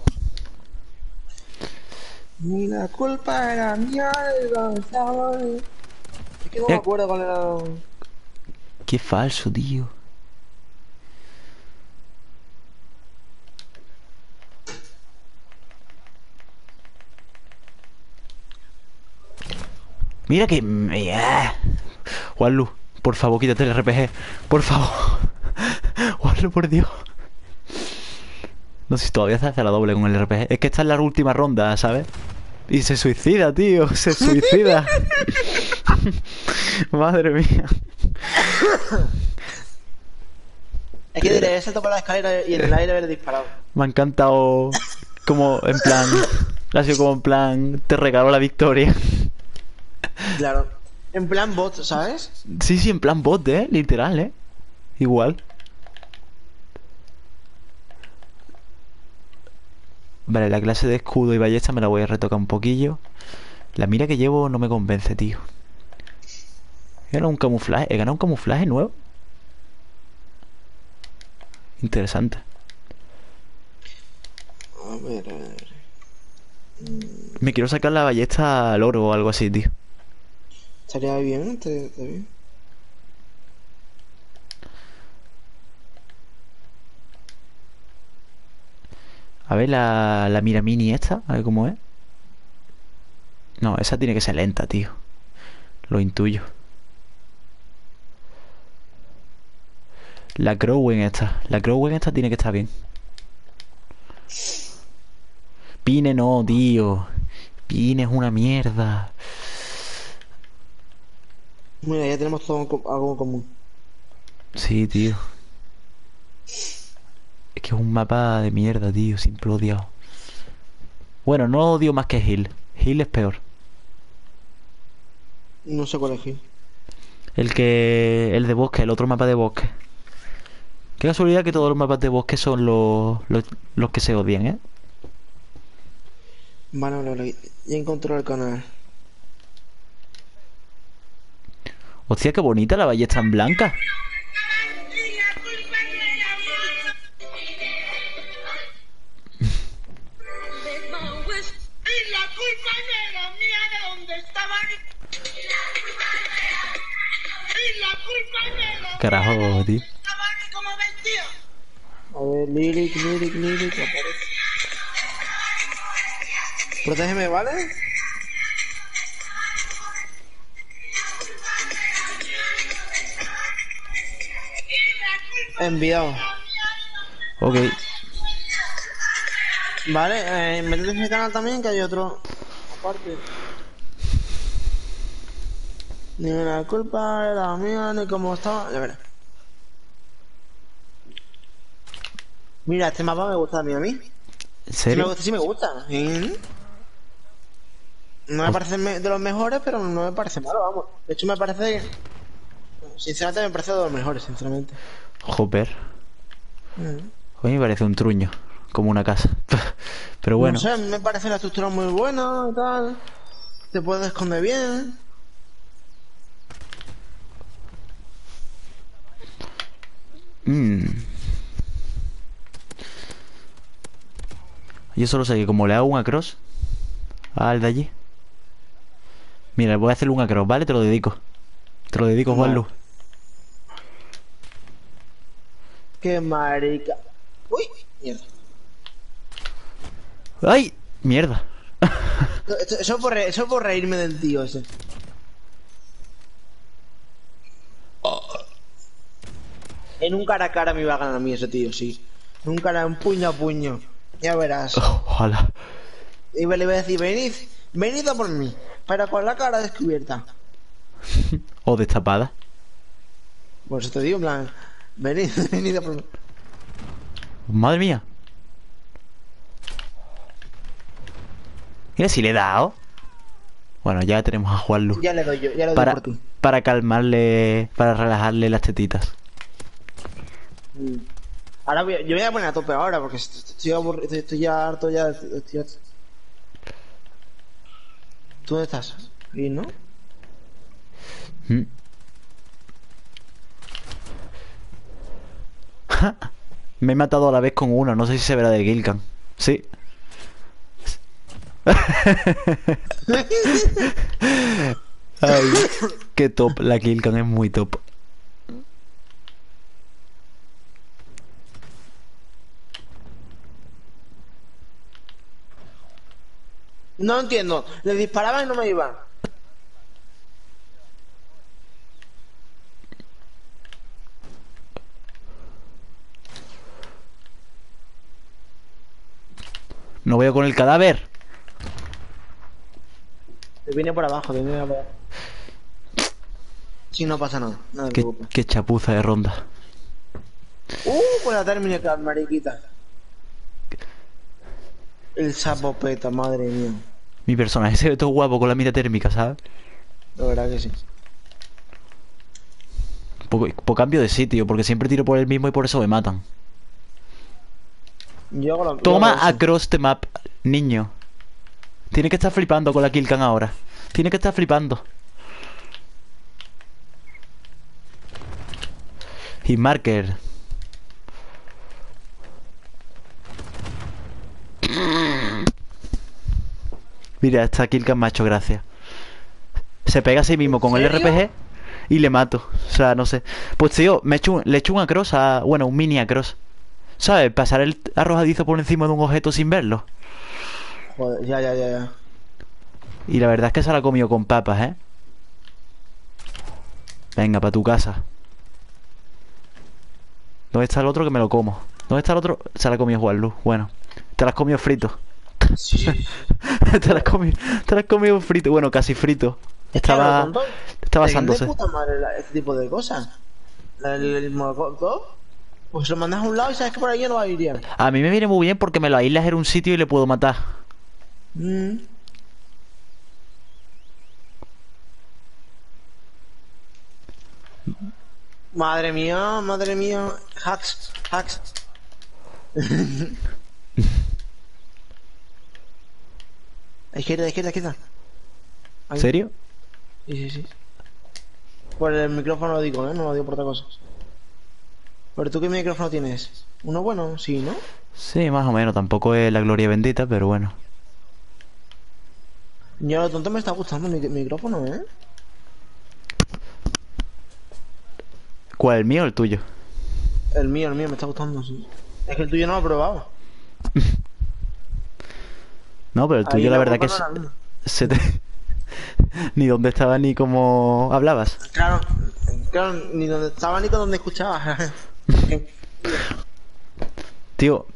Ni la culpa era mía, ¿sabes? Es que no me Eh. acuerdo cuál era. Qué falso, tío. Mira que... ah. Juanlu, por favor, quítate el RPG. Por favor. <laughs> Juanlu, por Dios. No sé si todavía se hace la doble con el RPG. Es que esta es la última ronda, ¿sabes? Y se suicida, tío. Se suicida. <laughs> Madre mía. Es que diré, he saltado por la escalera y en el aire haber disparado. Me ha encantado como en plan... Ha sido como en plan... Te regalo la victoria. Claro. En plan bot, ¿sabes? Sí, sí, en plan bot, ¿eh? Literal, ¿eh? Igual. Vale, la clase de escudo y ballesta me la voy a retocar un poquillo. La mira que llevo no me convence, tío. He ganado un camuflaje. He ganado un camuflaje nuevo. Interesante. A ver, a ver. Me quiero sacar la ballesta al oro o algo así, tío. Estaría bien, estaría, bien. A ver la, la mira mini esta, a ver cómo es. No, esa tiene que ser lenta, tío. Lo intuyo. La Crowen esta. La Crowen esta tiene que estar bien. Pine no, tío. Pine es una mierda. Mira, ya tenemos todo algo en común. Sí, tío. Es que es un mapa de mierda, tío. Siempre lo odiado. Bueno, no odio más que Hill. Hill es peor. No sé cuál elegir. El que. El de bosque, el otro mapa de bosque. Qué casualidad que todos los mapas de bosque son los, los, los que se odian, ¿eh? Vale, vale, vale. Ya encontré el canal. Hostia, qué bonita la ballesta en blanca. Carajo, tío. A ver, lyric, lyric, lyric, aparece. Protégeme, ¿vale? Enviado. Ok. Vale, eh, métete en ese canal también que hay otro. Aparte. Ni la culpa era mía, ni cómo estaba. Ya verás. Mira, este mapa me gusta a mí, a mí. ¿En Sí me serio? gusta, sí me gusta. Sí. No me parece me- de los mejores, pero no me parece malo, vamos. De hecho, me parece. Sinceramente, me parece de los mejores, sinceramente. Joder. Mm. A mí me parece un truño. Como una casa. <laughs> Pero bueno. No sé, me parece la estructura muy buena y tal. Te puedes esconder bien. Mm. Yo solo sé que como le hago un across al de allí. Mira, voy a hacerle un across, ¿vale? Te lo dedico. Te lo dedico, Juan Vale. Luz. Qué marica. Uy, mierda. ¡Ay! Mierda. Eso, eso por, re- eso por reírme del tío ese. En un cara a cara me iba a ganar a mí ese tío, sí. En un cara, un puño a puño. Ya verás. Ojalá. Y le iba a decir, venid, venid a por mí. Pero con la cara descubierta. <laughs> O destapada. Por eso te digo, en plan, venid, <laughs> venid a por. Madre mía. Mira si le he dado. Bueno, ya tenemos a Juan Luz. Ya le doy yo, ya le doy Para, por ti. para calmarle, para relajarle las tetitas. Mm. Ahora voy a, yo voy a poner a tope ahora porque est- estoy, aburri- estoy, estoy ya harto ya. estoy. ¿Tú dónde estás? ¿Y no? Mm. <laughs> Me he matado a la vez con uno, no sé si se verá de Gilkan. Sí. <laughs> Ay, qué top, la Gilkan es muy top. No entiendo. Le disparaba y no me iba. No veo con el cadáver. Le viene por abajo, le viene por abajo. Sí, no pasa nada. No te Qué, preocupes. qué chapuza de ronda. Uh, con la técnica, mariquita. El sapo peta, madre mía. Mi personaje se ve todo guapo con la mira térmica, ¿sabes? La verdad que sí. Por, por cambio de sitio, porque siempre tiro por el mismo y por eso me matan. Yo hago lo- yo Toma hago eso. across the map, niño. Tiene que estar flipando con la killcam ahora. Tiene que estar flipando. Y marker. Mira, esta killcam me ha hecho gracia. Se pega a sí mismo con el? RPG y le mato. O sea, no sé. Pues tío, me echo le echo un across a. Bueno, un mini across. ¿Sabes? Pasar el arrojadizo por encima de un objeto sin verlo. Joder, ya, ya, ya, ya. Y la verdad es que se la ha comido con papas, ¿eh? Venga, para tu casa. ¿Dónde está el otro que me lo como? ¿Dónde está el otro? Se la ha comido Juan Luz. Bueno, te la has comido frito. Sí, <laughs> te la has comido, te la has comido frito. Bueno, casi frito. Estaba, estaba asándose. puta madre este tipo de cosas. El, el molotov, pues lo mandas a un lado y sabes que por ahí no va a ir bien. A mí me viene muy bien porque me lo aíslas en un sitio y le puedo matar. Mm. Madre mía, madre mía. Hacks, hacks. A <laughs> izquierda, izquierda, izquierda. ¿En serio? Sí, sí, sí. Por el micrófono lo digo, ¿eh? No lo digo por otra cosa. ¿Pero tú qué micrófono tienes? ¿Uno bueno? Sí, ¿no? Sí, más o menos. Tampoco es la gloria bendita, pero bueno. Yo lo tonto me está gustando mi micrófono, ¿eh? ¿Cuál, el mío o el tuyo? El mío, el mío me está gustando, sí. Es que el tuyo no lo he probado. <laughs> No, pero el Ahí tuyo la verdad que se, te... <laughs> ni dónde estaba ni cómo hablabas. Claro, claro, ni donde estaba ni con donde escuchaba. <laughs> Tío,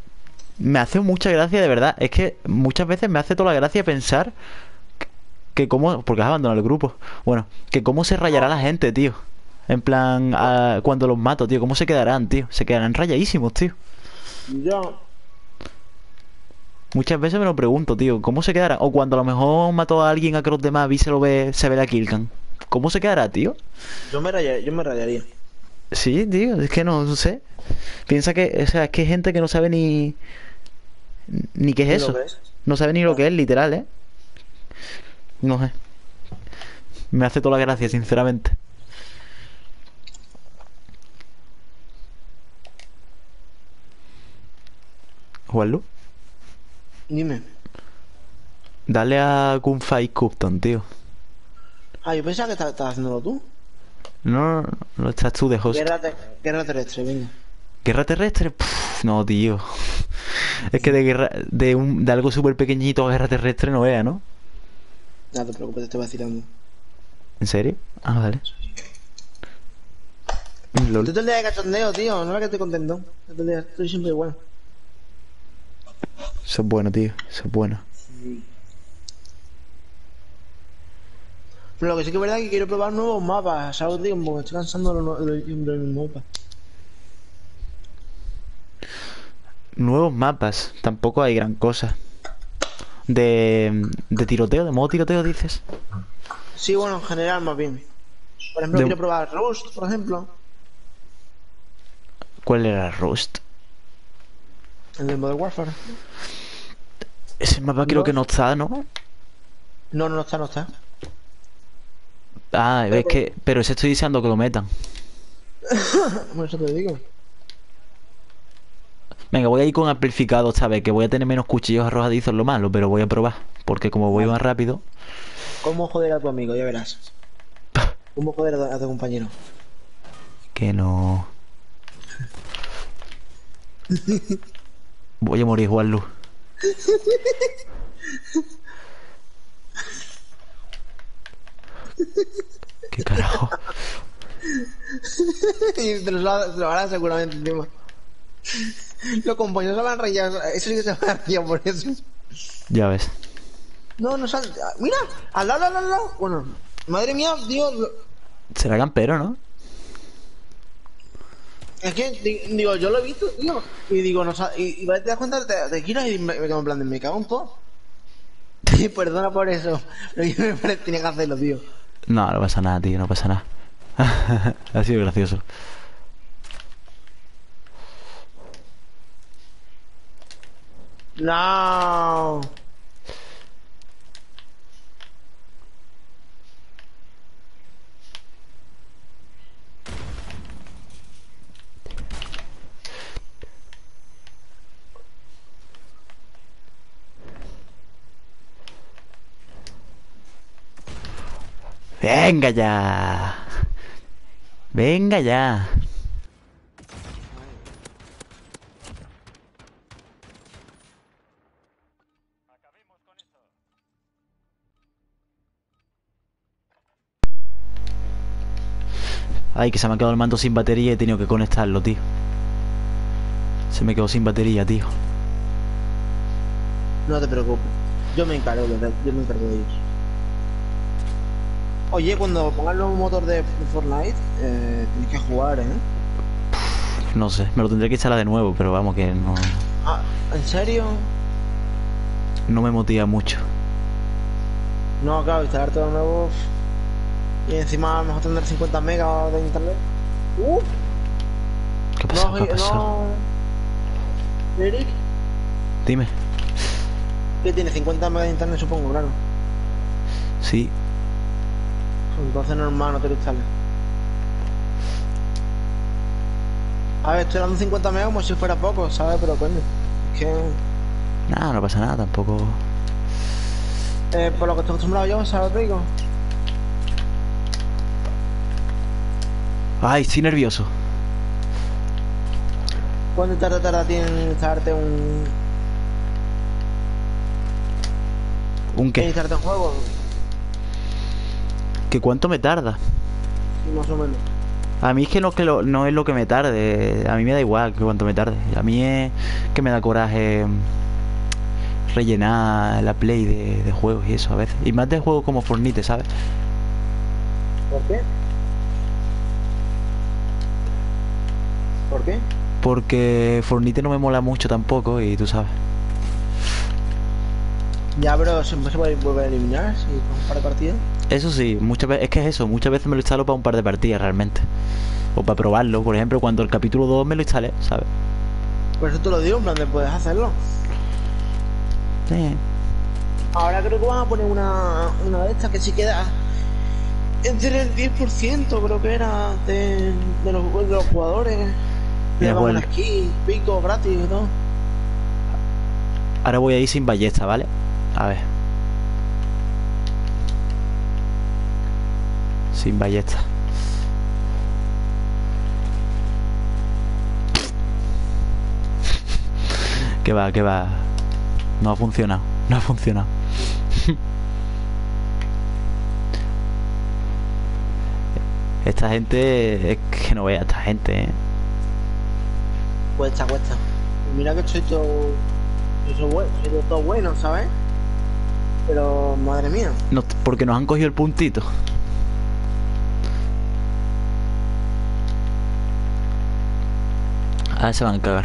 me hace mucha gracia de verdad. Es que muchas veces me hace toda la gracia pensar que cómo... Porque has abandonado el grupo. Bueno, que cómo se rayará la gente, tío. En plan, ah, cuando los mato, tío. ¿Cómo se quedarán, tío? Se quedarán rayadísimos, tío. Yo, Muchas veces me lo pregunto, tío. ¿Cómo se quedará? O cuando a lo mejor mató a alguien a que los demás vi se lo ve, se ve la killcam. ¿Cómo se quedará, tío? yo me rayaría, yo me rayaría. Sí, tío, es que no sé. Piensa que, o sea, es que hay gente que no sabe ni. ni qué es Ni eso. es. No sabe ni lo que es, literal, ¿eh? No sé. Me hace toda la gracia, sinceramente. Juanlu, Dime. dale a Gunfight Cupton, tío. Ah, yo pensaba que estabas haciéndolo tú. No, no, no estás tú de host. Guerra, te- guerra terrestre, venga. ¿Guerra terrestre? Pff, no, tío. Es que de guerra, de, un, de algo súper pequeñito a guerra terrestre no vea, ¿no? No te preocupes, te estoy vacilando. ¿En serio? Ah, vale. Lol. Estoy todo el día de cachondeo, tío. No es que estoy contento. Estoy siempre igual. Eso es bueno, tío. Eso es bueno. Pero lo que sí que es verdad es que quiero probar nuevos mapas. ¿Sabes? Porque estoy cansando de los, de los- de mapas. Nuevos mapas. Tampoco hay gran cosa. De, de tiroteo, de modo tiroteo, dices. Sí, bueno, en general más bien. Por ejemplo, De- quiero probar Rust, por ejemplo. ¿Cuál era Rust? El del Modern Warfare. Ese mapa creo No. que no está. No, no, no está, no está. Ah, es que. Pero ese estoy deseando que lo metan. <laughs> Por eso te digo. Venga, voy a ir con amplificado esta vez, que voy a tener menos cuchillos arrojadizos lo malo, pero voy a probar. Porque como voy más rápido. ¿Cómo joder a tu amigo? Ya verás. <laughs> ¿Cómo joder a tu, compañero? Que no. <laughs> Voy a morir, Juanlu. ¿Qué carajo? <laughs> y te lo, te lo harán seguramente encima. Los compañeros se van a reír. Eso sí que se van a reír por eso. Ya ves. No, no sale. Mira, al lado, al lado, al lado. Bueno, madre mía, Dios. Será campero, ¿no? Es que, di- digo, yo lo he visto, tío. Y digo, no sa- y, y te das cuenta, te, te giras y me, me quedo en plan de, me cago en todo. Y <laughs> perdona por eso. Pero yo me tenía que hacerlo, tío. No, no pasa nada, tío, no pasa nada. <laughs> ha sido gracioso. No. Venga ya. Venga ya. Ay, que se me ha quedado el mando sin batería y he tenido que conectarlo, tío. Se me quedó sin batería, tío. No te preocupes. Yo me encargo de, yo me encargo de ellos. Oye, cuando pongas el nuevo motor de, Fortnite, eh, tienes que jugar, ¿eh? No sé, me lo tendré que instalar de nuevo, pero vamos que no, Ah, ¿en serio? no me motiva mucho. No, claro, instalar todo de nuevo. Y encima a lo mejor tener 50 megas de internet. Uh, ¿Qué pasado? no, ¿Qué no. Eric, Dime. que tiene 50 megas de internet, supongo, claro. Sí, Entonces normal, no te lo instales. A ver, estoy dando 50 megas como si fuera poco, ¿sabes? Pero coño, es que. nada, no pasa nada tampoco. Eh, por lo que estoy acostumbrado yo, ¿sabes, Rico? Ay, estoy nervioso. ¿Cuánto tarda tarda en instalarte un. ¿Un en qué? instalarte un juego? ¿Que cuánto me tarda? Más o menos. A mí es que no, que lo- no es lo que me tarde. A mí me da igual que cuánto me tarde. A mí es que me da coraje rellenar la play de, de juegos y eso a veces. Y más de juegos como Fornite, ¿sabes? ¿Por qué? ¿Por qué? Porque Fornite no me mola mucho tampoco y tú sabes. Ya, pero siempre se puede volver a eliminar si con un par de. Eso sí, muchas veces, es que es eso, muchas veces me lo instalo para un par de partidas realmente. O para probarlo, por ejemplo, cuando el capítulo 2 me lo instalé, ¿sabes? Por eso te lo digo, en plan de puedes hacerlo. Sí. Ahora creo que van a poner una, una de estas que sí queda entre el 10%, creo que era, de, de, los, de los jugadores. Le una skin, pico, gratis y todo. Ahora voy a ir sin ballesta, ¿vale? A ver. Sin ballesta. <laughs> Que va, que va. No ha funcionado. No ha funcionado. <laughs> Esta gente es que no vea esta gente, ¿eh? Cuesta, cuesta. Mira que soy todo. Yo soy, bueno, soy todo bueno, ¿sabes? Pero, madre mía. No, porque nos han cogido el puntito. Ah, se van a cagar.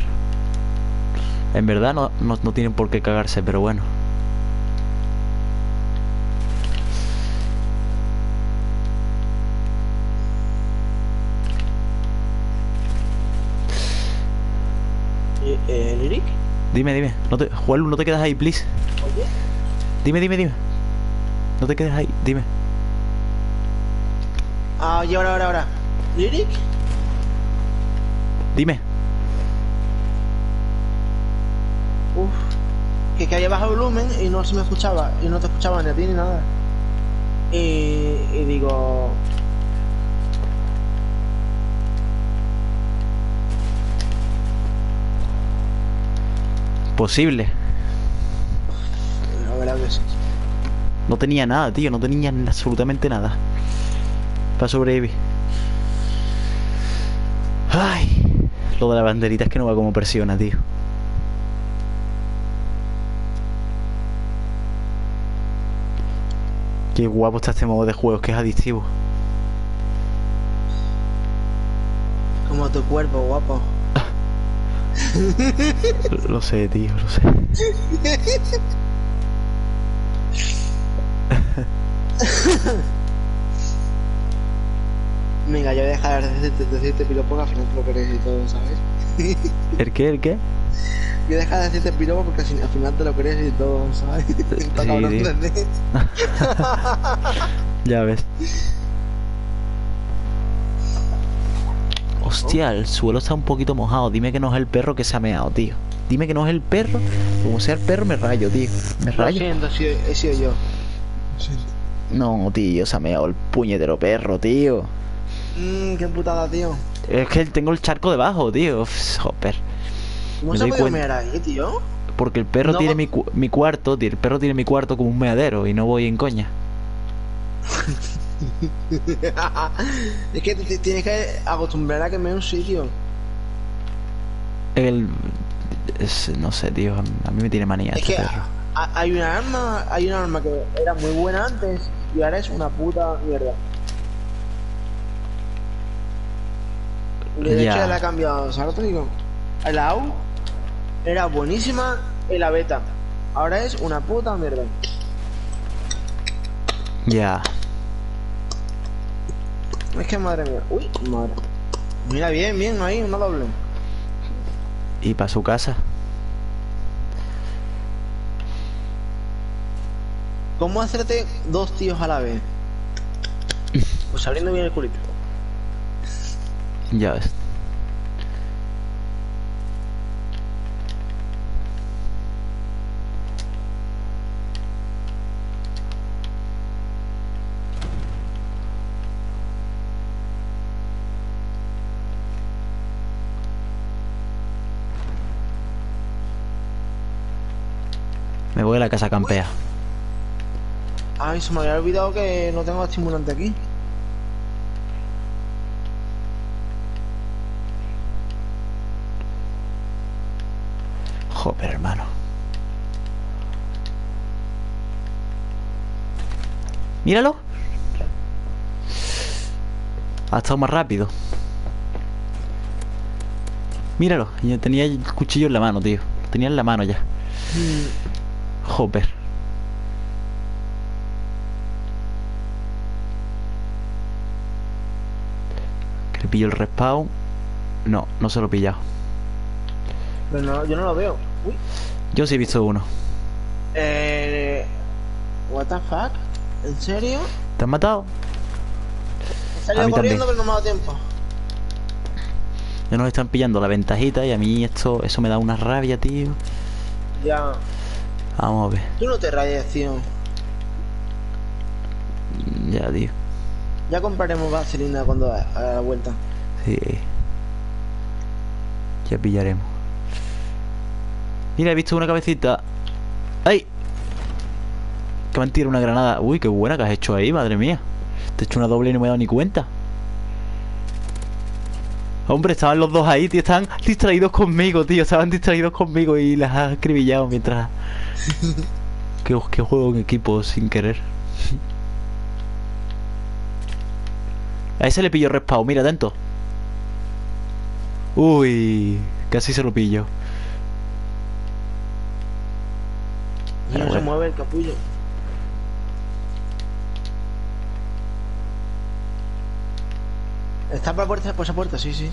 En verdad no, no, no tienen por qué cagarse, pero bueno. Eh, ¿Lyric? Dime, dime. No te, Juanlu, no te quedas ahí, please. Oye. Dime, dime, dime. No te quedes ahí, dime. Ah, oye, ahora, ahora, ahora. ¿Lyric? Dime. Que, que había bajado el volumen y no se me escuchaba. Y no te escuchaba ni a ti ni nada. Y, y digo. Posible. La verdad que sí. No tenía nada, tío. No tenía absolutamente nada. Para sobrevivir. Ay. Lo de la banderita es que no va como presiona, tío. Qué guapo está este modo de juegos, que es adictivo. Como tu cuerpo, guapo. Lo- <laughs> Lo sé, tío, lo sé. <laughs> Venga, yo voy a dejar de decirte, de decirte piropo que al final te lo crees y todo, ¿sabes? ¿El qué? ¿El qué? Yo voy a dejar de decirte piropo porque al fin- al final te lo crees y todo, ¿sabes? <laughs> Está Sí, cabrón <laughs> Ya ves. Hostia, el suelo está un poquito mojado. Dime que no es el perro que se ha meado, tío. Dime que no es el perro. Como sea el perro, me rayo, tío. Me Lo rayo. siento, he sido, he sido yo. No, tío, se ha meado el puñetero perro, tío. Mmm, qué putada, tío. Es que tengo el charco debajo, tío. Joder. ¿Cómo se cuenta. mirar ahí, tío? Porque el perro No, tiene mi, cu- mi cuarto, tío. El perro tiene mi cuarto como un meadero y no voy en coña. <laughs> es que te- tienes que acostumbrar a que me un sitio. El. es- no sé, tío. A mí me tiene manía Es este que perro. ha- hay una arma, hay una arma que era muy buena antes y ahora es una puta mierda. De Ya. hecho ya la ha cambiado, ¿sabes lo que digo? La AU era buenísima en la beta. Ahora es una puta mierda. Ya. Es que madre mía. Uy, madre. Mira bien, bien ahí, una doble. Y para su casa. ¿Cómo hacerte dos tíos a la vez? <laughs> Pues abriendo bien el culito. Ya ves. Voy a la casa campea. Ay, se me había olvidado que no tengo estimulante aquí. Joder, hermano. Míralo. Ha estado más rápido. Míralo. Yo tenía el cuchillo en la mano, tío. Lo tenía en la mano ya. Joder. Que le pillo el respawn. No, no se lo he pillado. Pero no, yo no lo veo. Uy. Yo sí he visto uno. Eh. What the fuck? ¿En serio? ¿Te han matado? He salido corriendo, también. pero no me ha dado tiempo. Ya nos están pillando la ventajita y a mí esto, eso me da una rabia, tío. Ya. Vamos a ver. Tú no te tío. Ya, tío. Ya compraremos vaselina cuando a, a la vuelta. Sí. Ya pillaremos. Mira, he visto una cabecita. ¡Ay! Que me han tirado una granada. Uy, qué buena que has hecho ahí, madre mía. Te he hecho una doble y no me he dado ni cuenta. Hombre, estaban los dos ahí, tío. Estaban distraídos conmigo, tío. Estaban distraídos conmigo y las has acribillado mientras. <laughs> qué, qué juego en equipo sin querer. A ese le pillo respawn, mira, atento. Uy, casi se lo pillo. Y no se mueve el capullo. Está por la puerta, por esa puerta, sí, sí.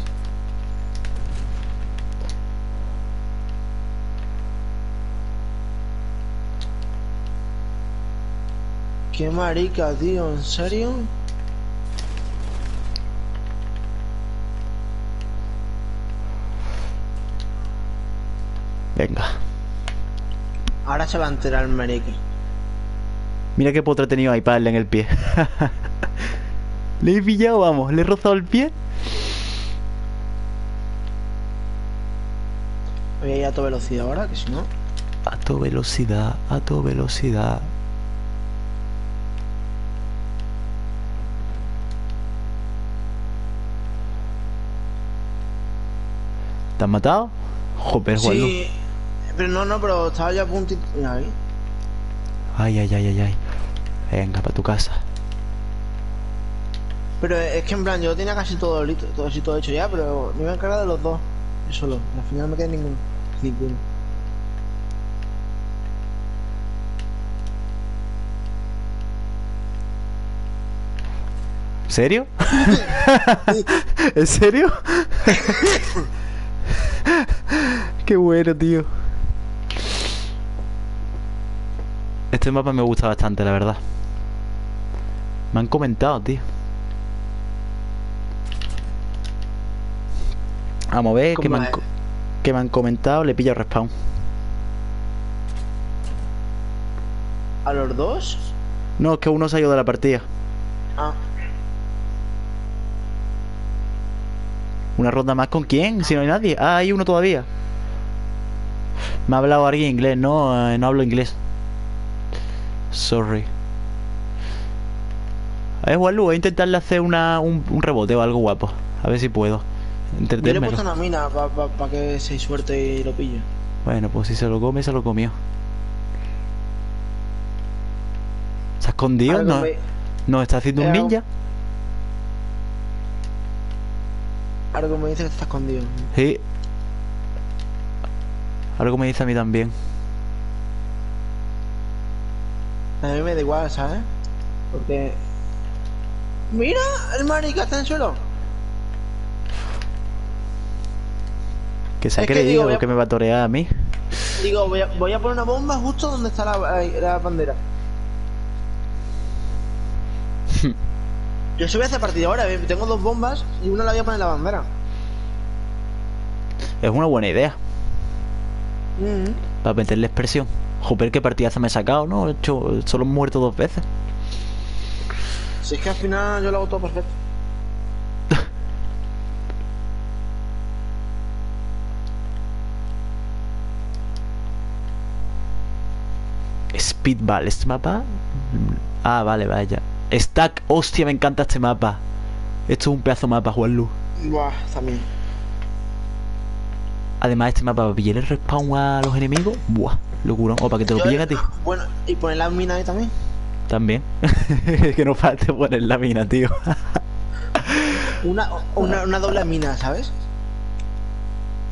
Qué marica, tío, ¿en serio? Venga. Ahora se va a enterar el marica. Mira qué potra he tenido ahí para darle en el pie. <laughs> le he pillado, vamos. Le he rozado el pie. Voy a ir a toda velocidad ahora, que si no... A tu velocidad, a tu velocidad. ¿Te han matado? Joder. Sí, pero no, no, pero estaba ya a ahí. Ay, ay, ay, ay, ay. Venga, para tu casa. Pero es que en plan, yo tenía casi todo todo así todo hecho ya, pero me iba a encargar de los dos. Solo. Al final no me queda ninguno. Ninguno. ¿En serio? <laughs> ¿En serio? <laughs> Qué bueno, tío. Este mapa me gusta bastante, la verdad. Me han comentado, tío. Vamos a ver qué me, ¿Cómo han, qué me han comentado. Le pillo respawn. ¿A los dos? No, es que uno se ha ido de la partida. Ah, ¿Una ronda más con quién? Si no hay nadie. Ah, hay uno todavía. Me ha hablado alguien inglés. No, eh, no hablo inglés. Sorry. A ver, Walu, voy a intentarle hacer una, un, un rebote o algo guapo. A ver si puedo. Yo le he puesto una mina para que se suerte y lo pille. Bueno, pues si se lo come, se lo comió. ¿Se ha escondido? Ahora ¿No, me- ¿No está haciendo un ninja? Algo me dice que está escondido. Sí. Algo me dice a mí también. A mí me da igual, ¿sabes? Porque... ¡Mira! El marica está en el suelo. Que se ha que creído que me va a torear a mí. Digo, voy a, voy a poner una bomba justo donde está la, bandera. <laughs> Yo se voy a hacer partida ahora, eh, tengo dos bombas y una la voy a poner en la bandera. Es una buena idea. Mm. Para meterle expresión. Joder, qué partidazo me he sacado, ¿no? He hecho, solo he muerto dos veces. Si es que al final yo lo hago todo perfecto. Speedball. ¿Este mapa? Ah, vale, vaya. Stack. Hostia, me encanta este mapa. Esto es un pedazo de mapa, Juanlu. Buah, también. Además, este mapa pillar el respawn a los enemigos. Buah, locura. O para que te lo pillen a ti. Bueno, y poner las minas ahí también. También. <laughs> que no falte poner la mina, tío. <laughs> Una, una, una doble mina, ¿sabes?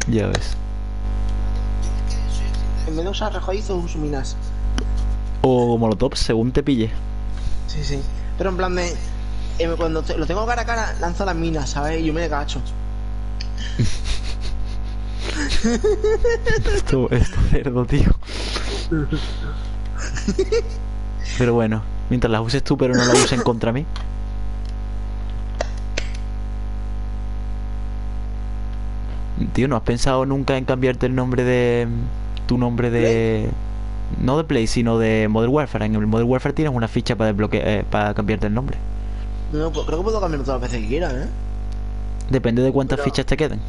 ya ves. En vez de usar uso minas. O molotov, según te pille. Sí, sí. Pero en plan de. eh, cuando te- lo tengo cara a cara, lanzo las minas, ¿sabes? Y yo me gacho. <laughs> Esto, esto cerdo, tío. Pero bueno, mientras las uses tú, pero no las usen contra mí. Tío, ¿no has pensado nunca en cambiarte el nombre de. tu nombre de. No de Play, sino de Modern Warfare? En el Modern Warfare tienes una ficha para desbloquear. eh, para cambiarte el nombre. No, pues creo que puedo cambiar todas las veces que quiera, ¿eh? Depende de cuántas Pero- fichas te queden.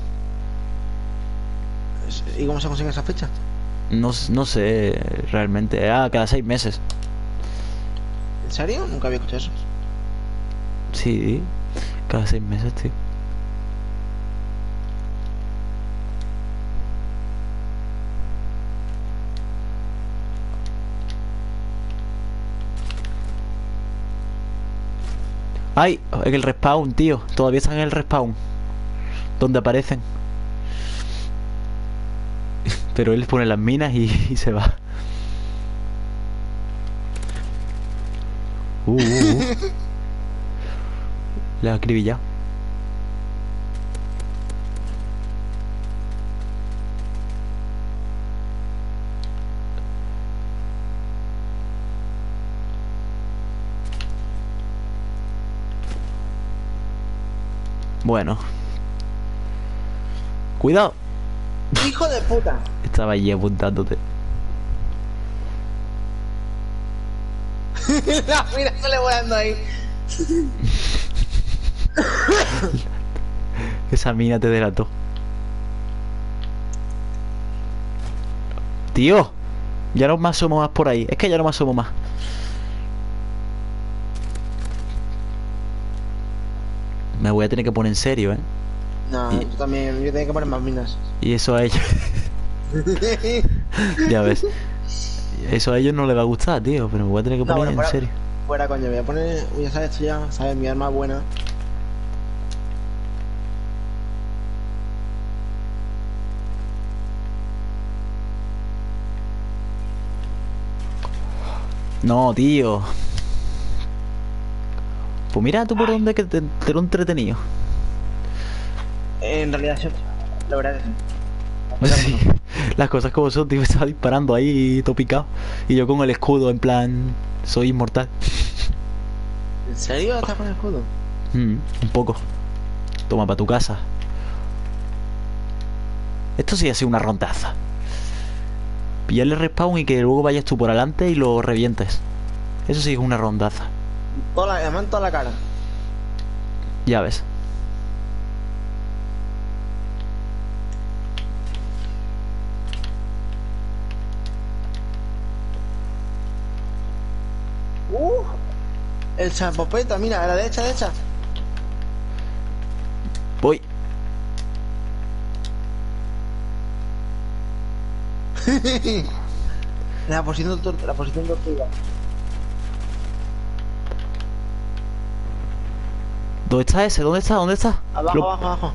¿Y cómo se consigue esa fecha? No, no sé realmente. Ah, cada seis meses. ¿En serio? Nunca había escuchado eso. Sí, cada seis meses, tío. ¡Ay! En el respawn, tío. Todavía están en el respawn. Donde aparecen. <laughs> Pero él pone las minas y, y se va. Uh, uh, uh. <laughs> Le ha Bueno. Cuidado. ¡Hijo de puta! Estaba allí apuntándote. la mina se le volando ahí. <laughs> Esa mina te delató. Tío, ya no me asomo más por ahí. Es que ya no me asomo más. Me voy a tener que poner en serio, ¿eh? No, Y- yo también, yo tengo que poner más minas. Y eso a ellos, <laughs> ya ves. Eso a ellos no les va a gustar, tío. Pero me voy a tener que No, poner bueno, en fuera- serio. Fuera, coño, voy a poner. Voy a saber esto ya, ¿sabes? Mi arma buena. No, tío. Pues mira tú por dónde que te, te lo entretenido. En realidad, sí. La verdad es que <laughs> sí. Las cosas como son, tío, <laughs> estaba disparando ahí todo picado. Y yo con el escudo, en plan, soy inmortal. ¿En serio estás con el escudo? Mm, un poco. Toma para tu casa. Esto sí ha sido una rondaza. Pillarle respawn y que luego vayas tú por adelante y lo revientes. Eso sí es una rondaza. Toda la, en toda la cara. Ya ves. Uh, el chapopeta, mira, a la derecha, derecha. Voy. <laughs> La posición, la posición tortuga. ¿Dónde está ese? ¿Dónde está? ¿Dónde está? Abajo, Lo- abajo, abajo.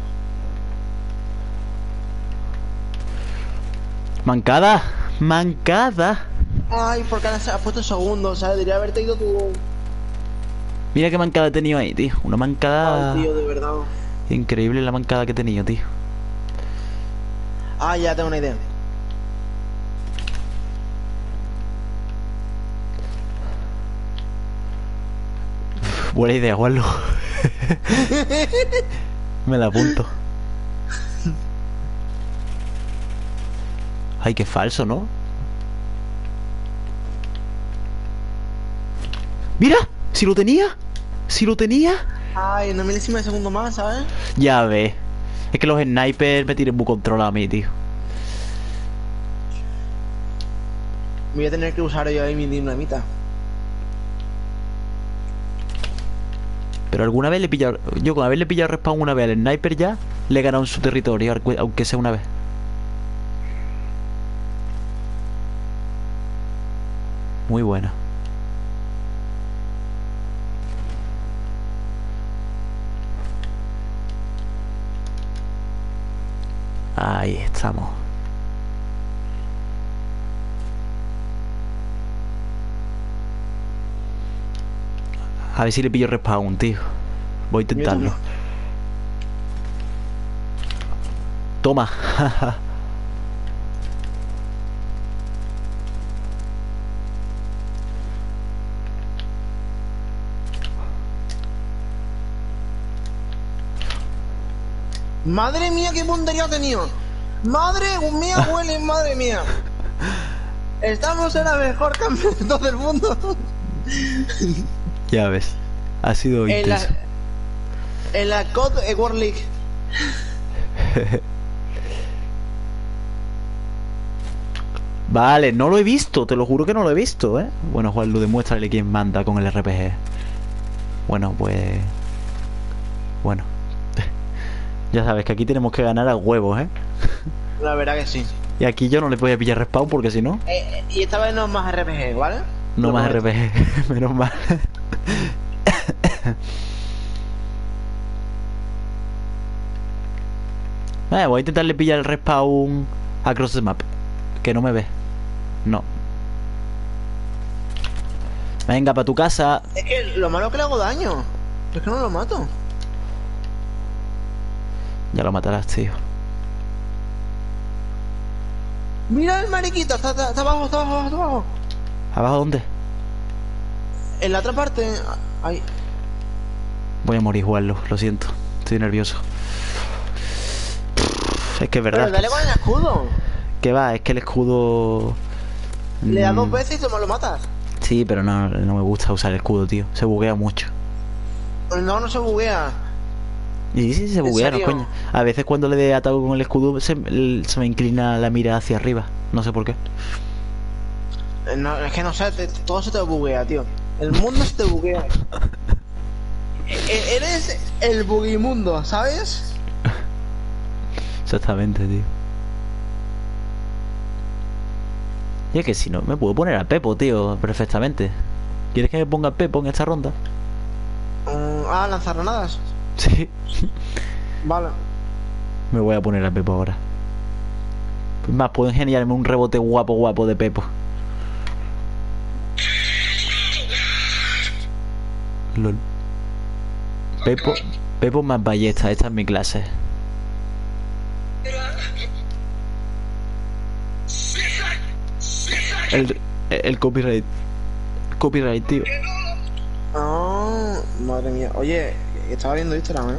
Mancada. Mancada. Ay, porque ahora se ha puesto segundo, ¿sabes? Debería haberte ido tú. Mira qué mancada he tenido ahí, tío. Una mancada Ay, tío, de verdad. increíble la mancada que he tenido, tío. Ah, ya tengo una idea. Buena idea, Juanlo. Me la apunto. Ay, qué falso, ¿no? Mira, si lo tenía. Si lo tenía. Ay, una milésima de segundo más, ¿sabes? Ya ve. Es que los snipers me tienen muy controlado a mí, tío. Voy a tener que usar yo ahí mi dinamita. Pero alguna vez le he pillado. Yo con haberle pillado respawn una vez al sniper ya, le he ganado en su territorio, aunque sea una vez. Muy buena. Ahí estamos. A ver si le pillo respawn, tío. Voy a intentarlo. Toma. <laughs> Madre mía, qué puntería ha tenido. Madre mía, huele, madre mía. <laughs> Estamos en la mejor campeonato del mundo. <laughs> ya ves. Ha sido En la, en la COD eh, World League. <laughs> Vale, no lo he visto, te lo juro que no lo he visto, ¿eh? Bueno, Juan, lo demuéstrale quién manda con el RPG. Bueno, pues... Bueno. <laughs> ya sabes que aquí tenemos que ganar a huevos, ¿eh? La verdad que sí. Y aquí yo no le voy a pillar respawn porque si no, eh, y esta vez no es más RPG, ¿vale? No Lo más. RPG. <laughs> Menos mal. Vale, <coughs> voy a intentarle pillar el respawn across the map. Que no me ve. No. Venga, para tu casa. Es que lo malo es que le hago daño. Es que no lo mato. Ya lo matarás, tío. Mira el mariquita, está, está, está abajo, está abajo, está abajo. ¿Abajo dónde? En la otra parte. Ahí. Voy a morir, jugarlo. Lo siento. Estoy nervioso. Es que es verdad. Pero dale con el escudo. Que va, es que el escudo. Le das dos Mm, veces y te lo matas. Sí, pero no, no me gusta usar el escudo, tío. Se buguea mucho. No, no se buguea. Y sí, se ¿En buguea, no, coño. A veces cuando le ataco con el escudo se, se me inclina la mira hacia arriba. No sé por qué. No, es que no sé, te- todo se te buguea, tío. El mundo se te buguea. E- Eres el bugimundo, ¿sabes? Exactamente, tío. Y es que si no, me puedo poner a Pepo, tío, perfectamente. ¿Quieres que me ponga a Pepo en esta ronda? Ah, lanzar granadas. <laughs> Sí. Vale. Me voy a poner a Pepo ahora. Es más, puedo ingeniarme un rebote guapo, guapo de Pepo. Lol. Pepo, Pepo más ballesta, esta es mi clase. El, el copyright. Copyright, tío. Ah, madre mía. Oye, estaba viendo Instagram, ¿eh?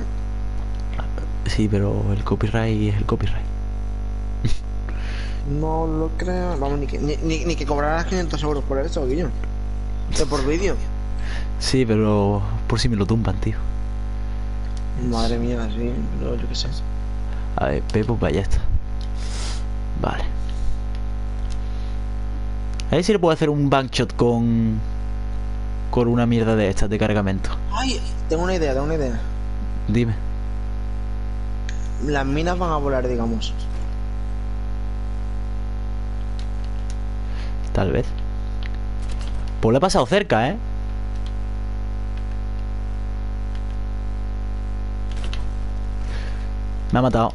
Sí, pero el copyright es el copyright. No lo creo. Vamos, ni que, ni, ni, ni que cobrarás 500 euros por eso, Guillo. De por vídeo. Sí, pero por si me lo tumban, tío. Madre mía, sí, pero yo qué sé. A ver, Pepo ballesta. Vale. A ver si le puedo hacer un backshot con. Con una mierda de estas de cargamento. Ay, tengo una idea, tengo una idea. Dime. Las minas van a volar, digamos. Tal vez. Pues le he pasado cerca, ¿eh? Me ha matado.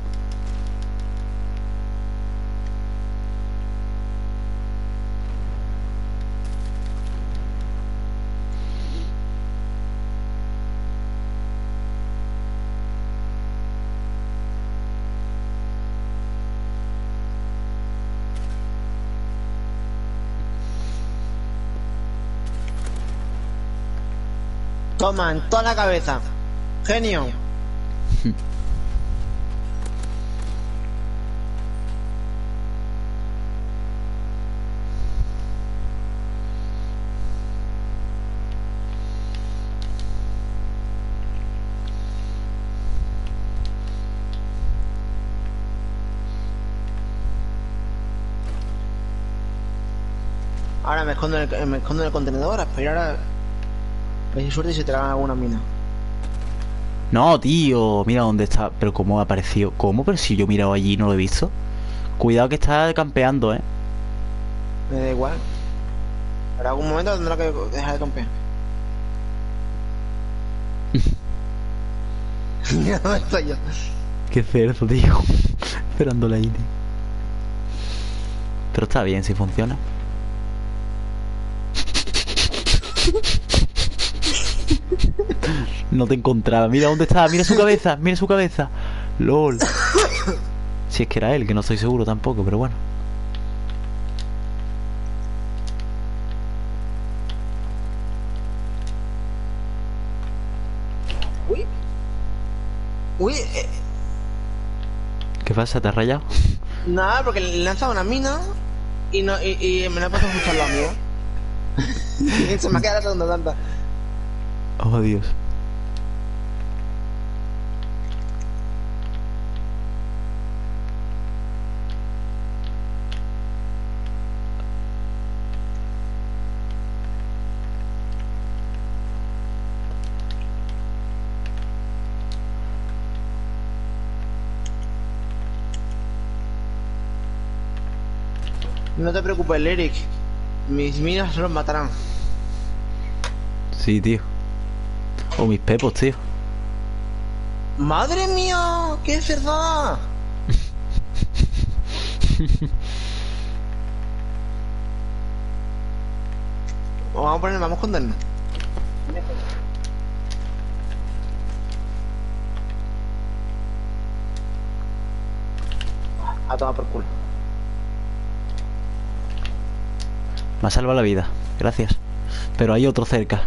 Toma, en toda la cabeza. Genio. Ahora me escondo, en el, me escondo en el contenedor a esperar a... Ver si suerte y se tragan alguna mina. No, tío, mira dónde está. Pero cómo ha aparecido. ¿Cómo? Pero si yo he mirado allí y no lo he visto. Cuidado que está campeando, eh. Me da igual. Pero algún momento tendrá que dejar de campear. Mira <laughs> <laughs> dónde estoy yo. Qué cerdo, tío. <laughs> Esperando la INE. Pero está bien si funciona. No te encontraba. Mira dónde está. Mira su cabeza. Mira su cabeza. LOL. Si es que era él, que no estoy seguro tampoco, pero bueno. Uy. Uy, eh, ¿Qué pasa? ¿Te has rayado? nada, porque le he lanzado una mina y, no, y, y me la he puesto justo al lado mío. <laughs> Se me ha quedado la segunda tanta. Oh, Dios. No te preocupes, Lyric. Mis minas los matarán. Sí, tío. O mis pepos, tío. ¡Madre mía! ¡Qué es verdad! <laughs> vamos a poner, vamos a escondernos. A tomar por culo. Me ha salvado la vida. Gracias. Pero hay otro cerca.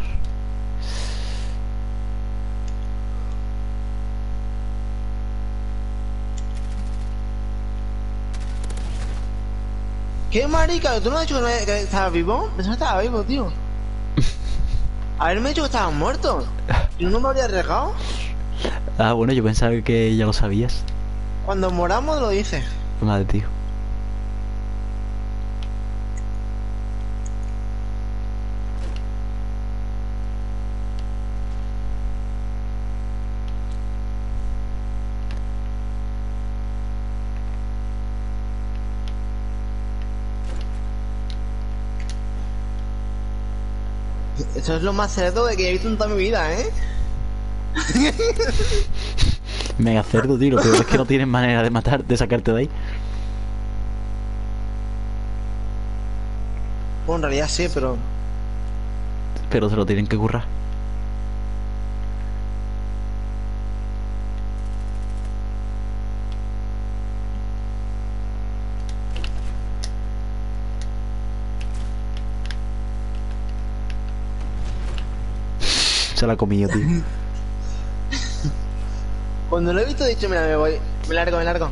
¿Qué marica? ¿Tú no has dicho que, no, que estaba vivo? Pensaba que estaba vivo, tío. <laughs> Haberme dicho que estaba muerto. ¿Y no me habría arriesgado? Ah, bueno, yo pensaba que ya lo sabías. Cuando moramos lo dices. Madre, tío. Eso es lo más cerdo de que he visto en toda mi vida, ¿eh? <laughs> Mega cerdo, tío. Peor es que no tienes manera de matar, de sacarte de ahí. Bueno, en realidad sí, pero... Pero se lo tienen que currar. Se la ha comido, tío. Cuando lo he visto he dicho, mira, me voy. Me largo, me largo.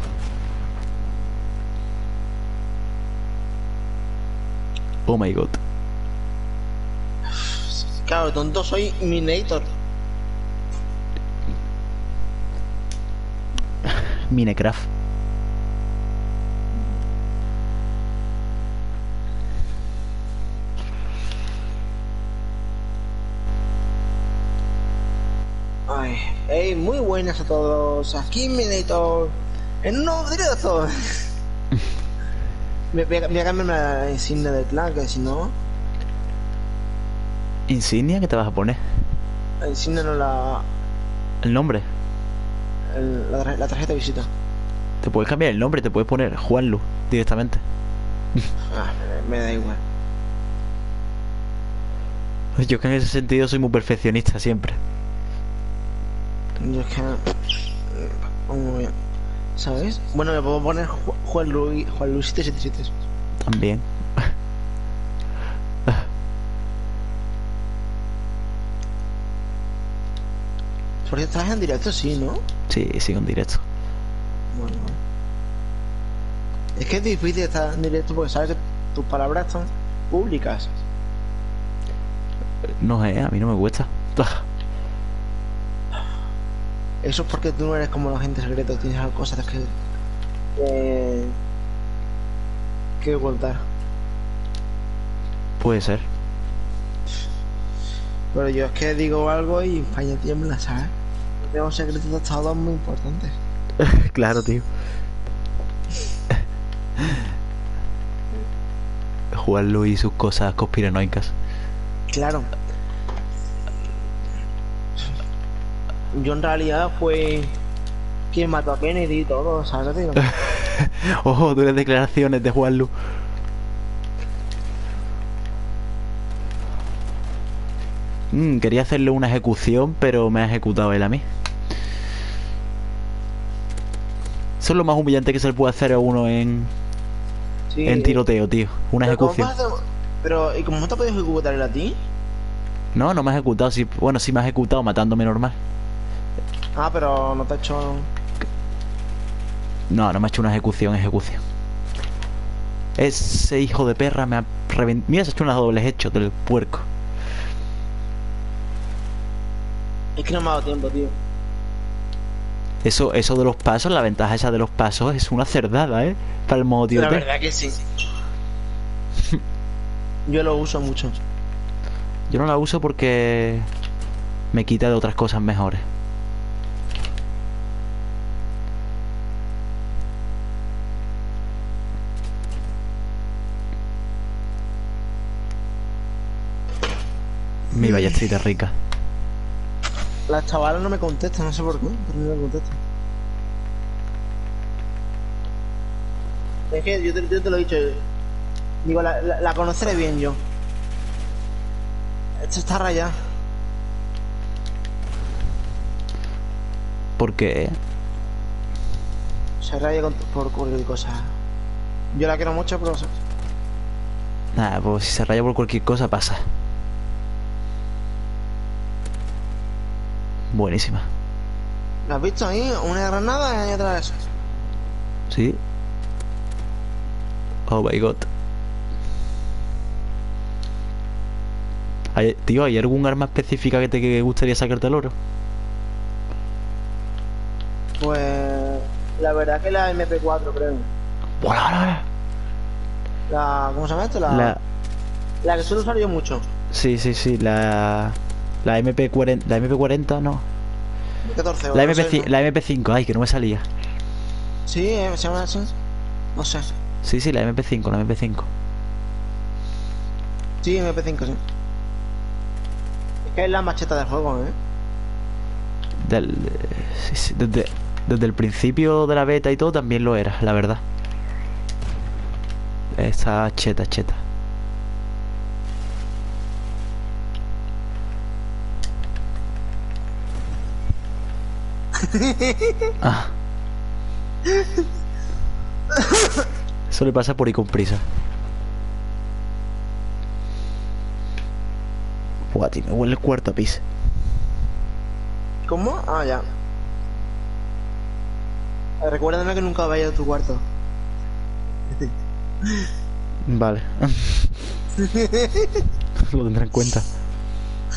Oh my god. Claro, tonto, soy Minator. Minecraft. Muy buenas a todos. Aquí Minator. En un nuevo directo. voy a, voy a cambiarme la insignia del clan, que si no... ¿Insignia? ¿Qué te vas a poner? La insignia no la... ¿El nombre? el- la, tar- la tarjeta de visita. Te puedes cambiar el nombre, te puedes poner Juanlu directamente. <laughs> Ah, me, me da igual. Yo que en ese sentido soy muy perfeccionista siempre. Yo es que... Muy bien. ¿Sabes? Bueno, me puedo poner Ju- Juan Luis, Juan Luis 777. También. Por cierto, estás en directo, sí, ¿no? Sí, sigo en directo. Bueno. Es que es difícil estar en directo porque sabes que tus palabras son públicas. No sé, a mí no me cuesta. <laughs> Eso es porque tú no eres como la gente secreta, tienes cosas que. que. que ocultar. Puede ser. Pero yo es que digo algo y España tiembla, ¿sabes? Yo tengo secretos de Estado muy importantes. <laughs> claro, tío. Jugarlo y sus cosas conspiranoicas. Claro. Yo en realidad fue quien mató a Kennedy y todo, ¿sabes? Tío? <laughs> Ojo, duras declaraciones de Juanlu. Mm, quería hacerle una ejecución, pero me ha ejecutado él a mí. Eso es lo más humillante que se le puede hacer a uno en, Sí. en tiroteo, tío. Una Pero ¿cómo ejecución. hacer- Pero, ¿y cómo te puedes ejecutar él a ti? No, no me ha ejecutado. Sí, bueno, sí me ha ejecutado matándome normal. Ah, pero no te ha hecho. No, no me ha hecho una ejecución, ejecución. Ese hijo de perra me ha reventado. Mira, se ha hecho unas dobles hechos del puerco. Es que no me ha dado tiempo, tío. Eso, eso de los pasos, la ventaja esa de los pasos es una cerdada, ¿eh? Para el modo La tiroteo. verdad que sí. Yo lo uso mucho. Yo no la uso porque me quita de otras cosas mejores. Mi ballestita rica. Las chavalas no me contestan, no sé por qué, pero no me contestan. Es que yo te, yo te lo he dicho. Digo, la, la, la conoceré bien yo. Esto está rayado. Porque Se raya con- por cualquier cosa. Yo la quiero mucho, pero. nada, pues si se raya por cualquier cosa pasa. Buenísima. ¿La has visto ahí? Una granada y otra de esas. ¿Sí? Oh my god. Hay- tío, ¿hay algún arma específica que te que gustaría sacarte el oro? Pues. La verdad que la MP4, creo. ¡Buah! La. ¿Cómo se llama esto? La, La, la que suelo usar yo mucho. sí, sí, sí, la, la MP40, la MP40, no. 14 o La, no MP, sé, ¿no? la MP5, ay, que no me salía. Sí, eh, se llama así. No sé. Sí, sí, la MP5, la MP5. Sí, MP5, sí. Es que es la macheta del juego, ¿eh? Del, sí, sí, desde, desde el principio de la beta y todo también lo era, la verdad. Esa cheta, cheta. Ah. Eso le pasa por ir con prisa. Tío, me huele el cuarto a pis. ¿Cómo? Ah, ya. Recuérdame que nunca vaya a tu cuarto. Vale. <laughs> Lo tendré en cuenta.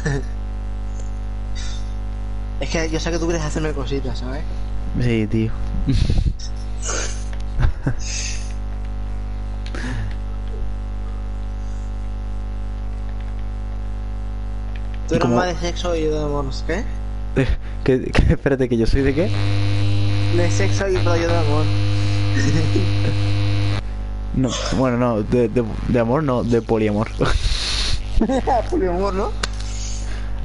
<laughs> Es que yo sé que tú quieres hacerme cositas, ¿sabes? Sí, tío. Tú ¿Y eres más de sexo y yo de amor, ¿qué? <laughs> ¿Qué, qué- espérate, que yo soy de qué? De sexo y pero yo de amor. No, bueno, no, de, de, de amor no, de poliamor. <laughs> Poliamor, ¿no?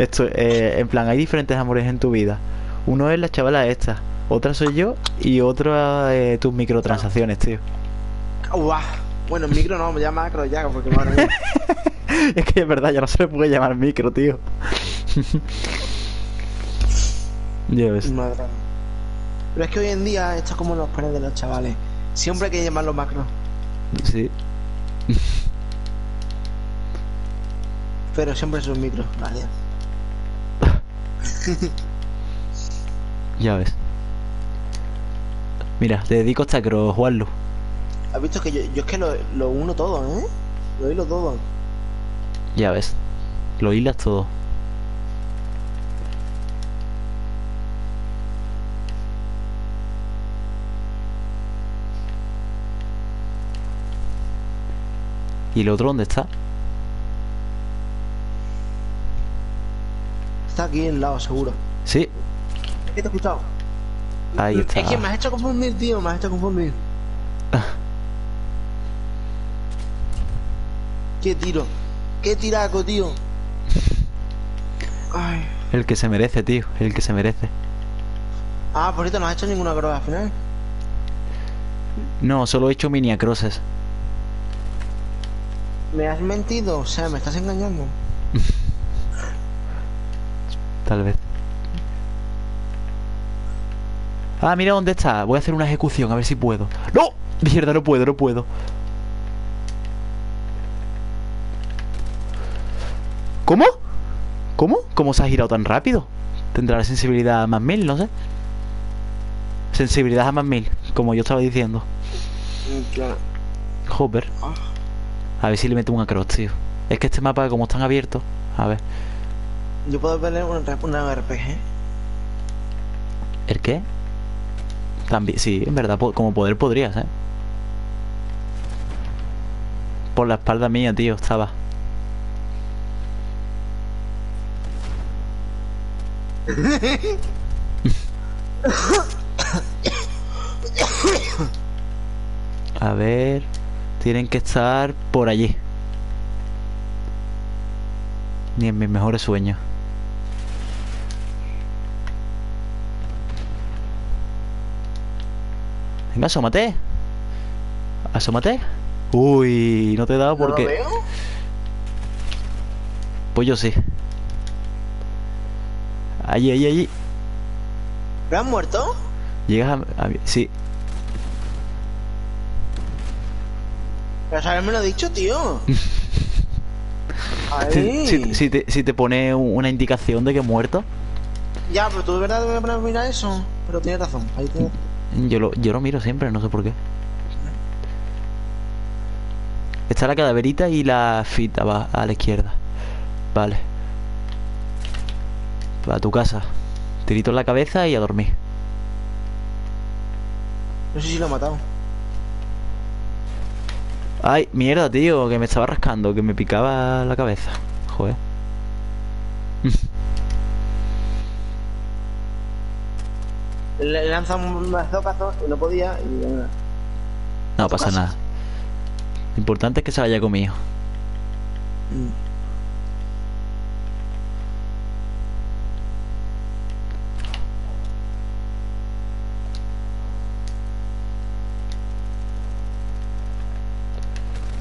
Esto, eh, en plan, hay diferentes amores en tu vida. Uno es la chavala esta, otra soy yo y otra eh, tus microtransacciones, tío. Guau. Bueno, micro no, ya macro ya, porque madre mía. <laughs> es que es verdad, ya no se le puede llamar micro, tío. <laughs> ya ves. Madre. Pero es que hoy en día esto es como los penes de los chavales. Siempre hay que llamarlo macro. Sí. Pero siempre es un micro, gracias. <laughs> Ya ves. Mira, te dedico hasta creo jugarlo. ¿Has visto que yo, yo es que lo, lo uno todo, eh? Lo hilo todo. Ya ves. Lo hilas todo. ¿Y el otro dónde está? Está aquí en lado, seguro. Sí, ¿Qué te he escuchado? ahí está. Es que me has hecho confundir, tío, me has hecho confundir. <laughs> ¿Qué tiro? ¿Qué tiraco, tío? Ay. El que se merece, tío. El que se merece. Ah, por cierto, no has hecho ninguna cross al final. No, solo he hecho mini acrosses. Me has mentido, o sea, me estás engañando. <laughs> Tal vez. Ah, mira dónde está. Voy a hacer una ejecución, a ver si puedo. ¡No! Mierda, no puedo, no puedo. ¿Cómo? ¿Cómo? ¿Cómo se ha girado tan rápido? Tendrá la sensibilidad a más mil, no sé. Sensibilidad a más mil, como yo estaba diciendo. Claro. Ah. A ver si le meto un across, tío. Es que este mapa, como están abiertos. A ver. Yo puedo ver una, una RPG. ¿El qué? También, sí, en verdad, como poder podrías, ¿eh? Por la espalda mía, tío, estaba. <laughs> A ver, tienen que estar por allí. Ni en mis mejores sueños. Venga, asómate. Asómate. Uy, no te he dado ¿No lo porque. veo? Pues yo sí. Allí, allí, allí. ¿Me han muerto? Llegas a. a- sí. Pero haberme lo dicho, tío. <laughs> Si, si- si te, si te pone un- una indicación de que he muerto, Ya, pero tú de verdad te voy a poner a mirar eso. Pero tienes razón. Ahí tienes. Yo lo, yo lo miro siempre, no sé por qué. Está la cadaverita y la fita va a la izquierda. Vale. A tu casa. Tirito en la cabeza y a dormir. No sé si lo he matado. Ay, mierda, tío, que me estaba rascando, que me picaba la cabeza. Joder. <laughs> Le he lanzado un mazocazo y no podía. Y. No ¿A tu pasa casa? nada. Lo importante es que se haya comido. Mm.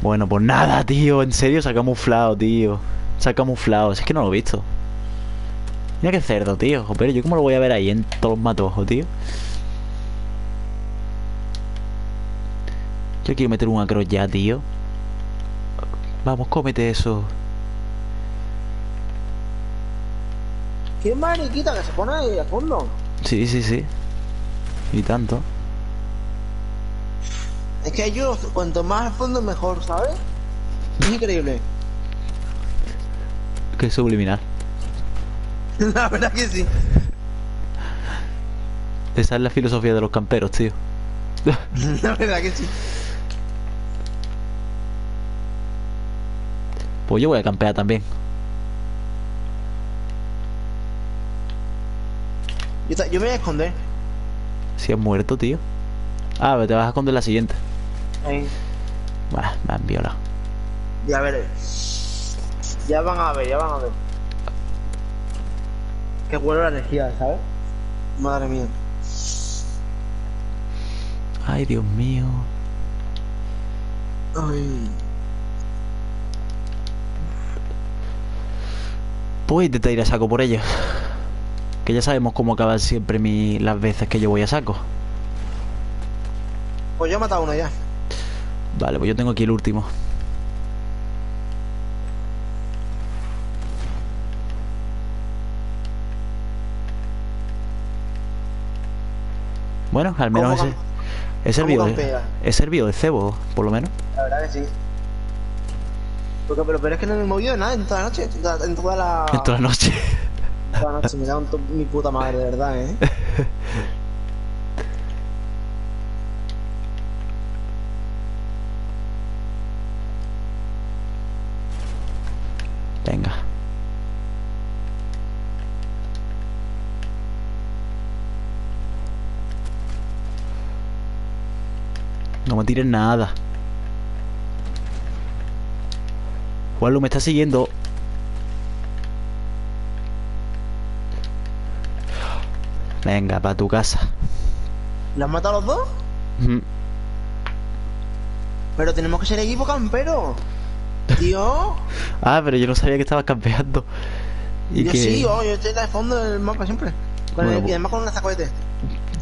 Bueno, pues nada, tío. En serio, se ha camuflado, tío. Se ha camuflado. Si es que no lo he visto. Mira qué cerdo, tío. Pero yo cómo lo voy a ver ahí en todos los matojos, tío. Yo quiero meter un acro ya, tío. Vamos, cómete eso. Qué mariquita que se pone ahí a fondo. Sí, sí, sí. Y tanto. Es que yo, cuanto más a fondo, mejor, ¿sabes? Es increíble. Que subliminal. <laughs> La verdad que sí. Esa es la filosofía de los camperos, tío. <laughs> La verdad que sí. Pues yo voy a campear también. Yo, yo me voy a esconder. Si has muerto, tío. Ah, pero te vas a esconder la siguiente. Ahí. Bah, me han violado. Ya veré. Ya van a ver, ya van a ver. Qué bueno la energía, ¿sabes? Madre mía. Ay, Dios mío. Ay. Pues intentar ir a saco por ellos. Que ya sabemos cómo acaban siempre mi, las veces que yo voy a saco. Pues yo he matado a uno ya. Vale, pues yo tengo aquí el último. Bueno, al menos ¿Cómo ese, he servido he servido de cebo, por lo menos. La verdad que sí. Porque, pero, pero es que no me he movido nada en toda la noche. En toda, en toda la. <laughs> En toda la noche. en <laughs> toda la noche. Me cago en mi puta madre, de verdad, eh. <laughs> No me tires nada. Juanlu me está siguiendo. Venga, para tu casa. ¿Lo han matado los dos? Pero tenemos que ser equipo campero. Tío. Ah, pero yo no sabía que estabas campeando. Y yo que sí, oh, yo estoy de fondo del mapa siempre. Con Bueno, el, y pues- además con un lanzacohete.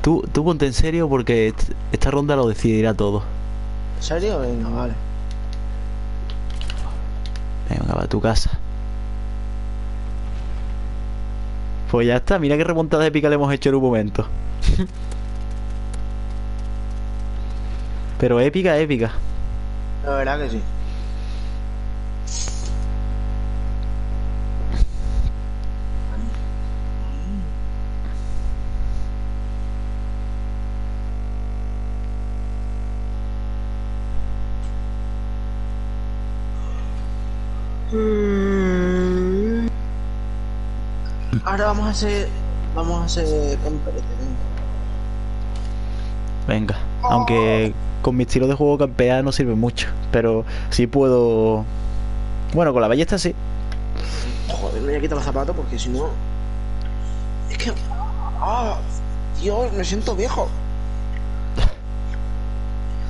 Tú, tú ponte en serio porque est- esta ronda lo decidirá todo. ¿En serio? Venga, vale. Venga, para tu casa. Pues ya está, mira qué remontada épica le hemos hecho en un momento. <laughs> Pero épica, épica. La verdad que sí. Mm. Ahora vamos a hacer. Vamos a hacer. camperete, venga. Venga. Aunque con mi estilo de juego campear no sirve mucho. Pero sí puedo. Bueno, con la ballesta sí. Joder, me voy a quitar los zapatos porque si no. Es que. ¡Ah! Dios, me siento viejo.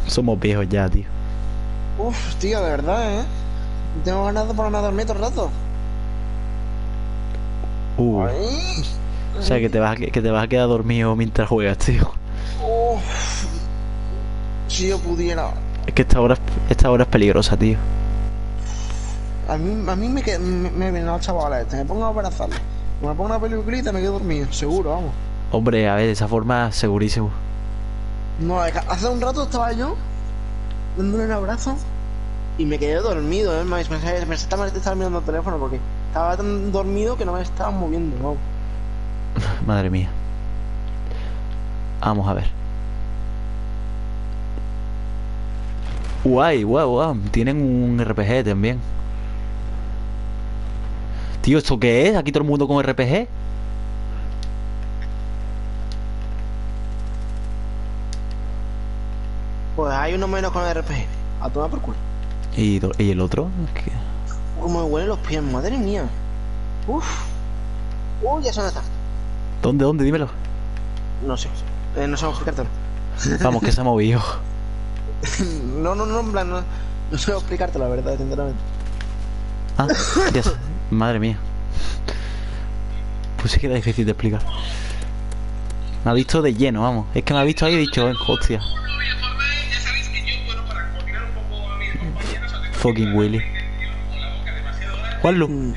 Somos viejos ya, tío. Uf, tío, de verdad, ¿eh? Tengo ganas de ponerme a dormir todo el rato. Uh, Ay, o sea que te, vas a, que te vas a quedar dormido mientras juegas, tío. uf. Si yo pudiera. Es que esta hora, es- esta hora es peligrosa, tío. A mí, a mí me, me, me vienen los chavales este, me pongo a abrazarle. Me pongo una peliculita y me quedo dormido, seguro, vamos. Hombre, a ver, de esa forma, segurísimo. No, es que hace un rato estaba yo dándole un abrazo y me quedé dormido, ¿eh? Me, me, me, estaba, estaba mirando el teléfono porque estaba tan dormido que no me estaba moviendo, ¿no? <laughs> Madre mía. Vamos a ver. Guay, guau, guau. Tienen un RPG también. Tío, ¿esto qué es? ¿Aquí todo el mundo con RPG? Pues hay uno menos con el RPG. A tomar por culo. ¿Y, y el otro? ¿Qué? Como me huelen los pies, madre mía. Uf. Uy, ya se está. ¿Dónde, dónde? Dímelo. No sé. Eh, no cómo explicártelo. Vamos, que se ha movido. <laughs> No, no, no, en plan, no, no sé explicártelo, la verdad, sinceramente. Ah, ya sé. Madre mía. Pues sí que era difícil de explicar. Me ha visto de lleno, vamos. Es que me ha visto ahí y he dicho, "Eh, hostia. Fucking Willy. Juanlu, Mm.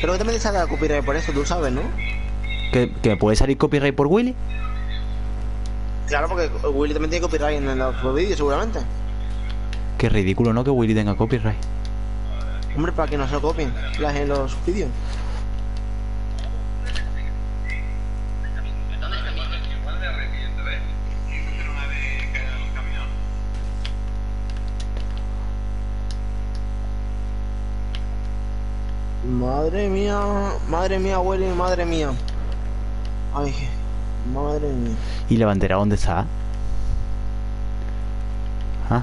Pero que también te saca copyright por eso, tú sabes, ¿no? ¿que, que me puede salir copyright por Willy? Claro, porque Willy también tiene copyright en los vídeos, seguramente. Qué ridículo, ¿no? Que Willy tenga copyright. Hombre, para que no se lo copien las en los vídeos. igual me arrepiento, ¿eh? Quiero hacer una de caer en el camión. Madre mía, madre mía, Willy, madre mía. Ay, madre mía. ¿Y la bandera dónde está? Ah.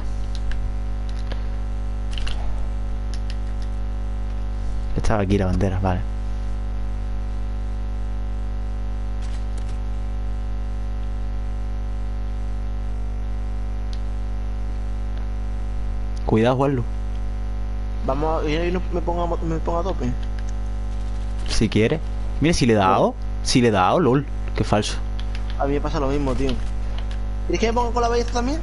Estaba aquí la bandera, vale. Cuidado, Juanlu. Vamos, a- yo no me pongo, a, me pongo a tope. Si quiere. Mira, si le he dado. Si le he dado, lol. Qué falso. A mí me pasa lo mismo, tío. ¿Quieres que me ponga con la ballesta también?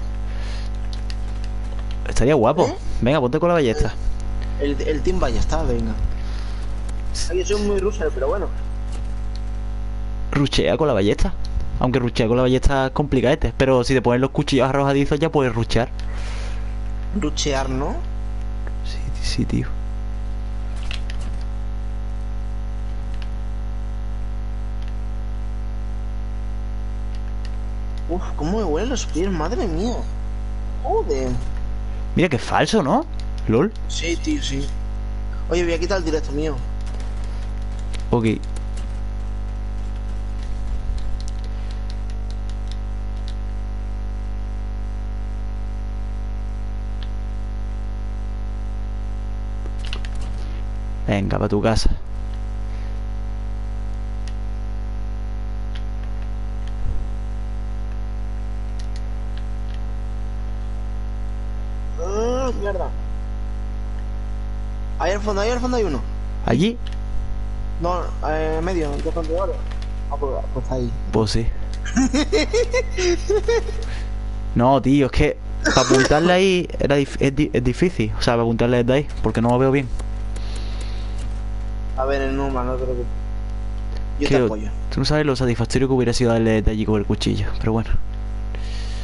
Estaría guapo. ¿Eh? Venga, ponte con la ballesta. El, el Team Ballesta, venga. Yo soy muy ruso, pero bueno. Ruchea con la ballesta. Aunque ruchea con la ballesta es complicadete. Pero si te pones los cuchillos arrojadizos ya puedes ruchear. Ruchear, ¿no? Tío. Uf, cómo me huelen los pies, madre mía. Joder. Mira que falso, ¿no? LOL. Sí, tío, sí. Oye, voy a quitar el directo mío. Ok. Venga, para tu casa. Ah, mierda. Ahí al fondo, ahí al fondo hay uno. ¿Allí? No, eh, en medio, yo con oro. Ah, pues, pues ahí. Pues sí. No, tío, es que para apuntarle ahí era dif- es, di- es difícil. O sea, para apuntarle desde ahí, porque no lo veo bien. A ver, el Numa, no te preocupes. Yo Que- te apoyo. Tú no sabes lo satisfactorio que hubiera sido darle desde allí con el cuchillo. Pero bueno.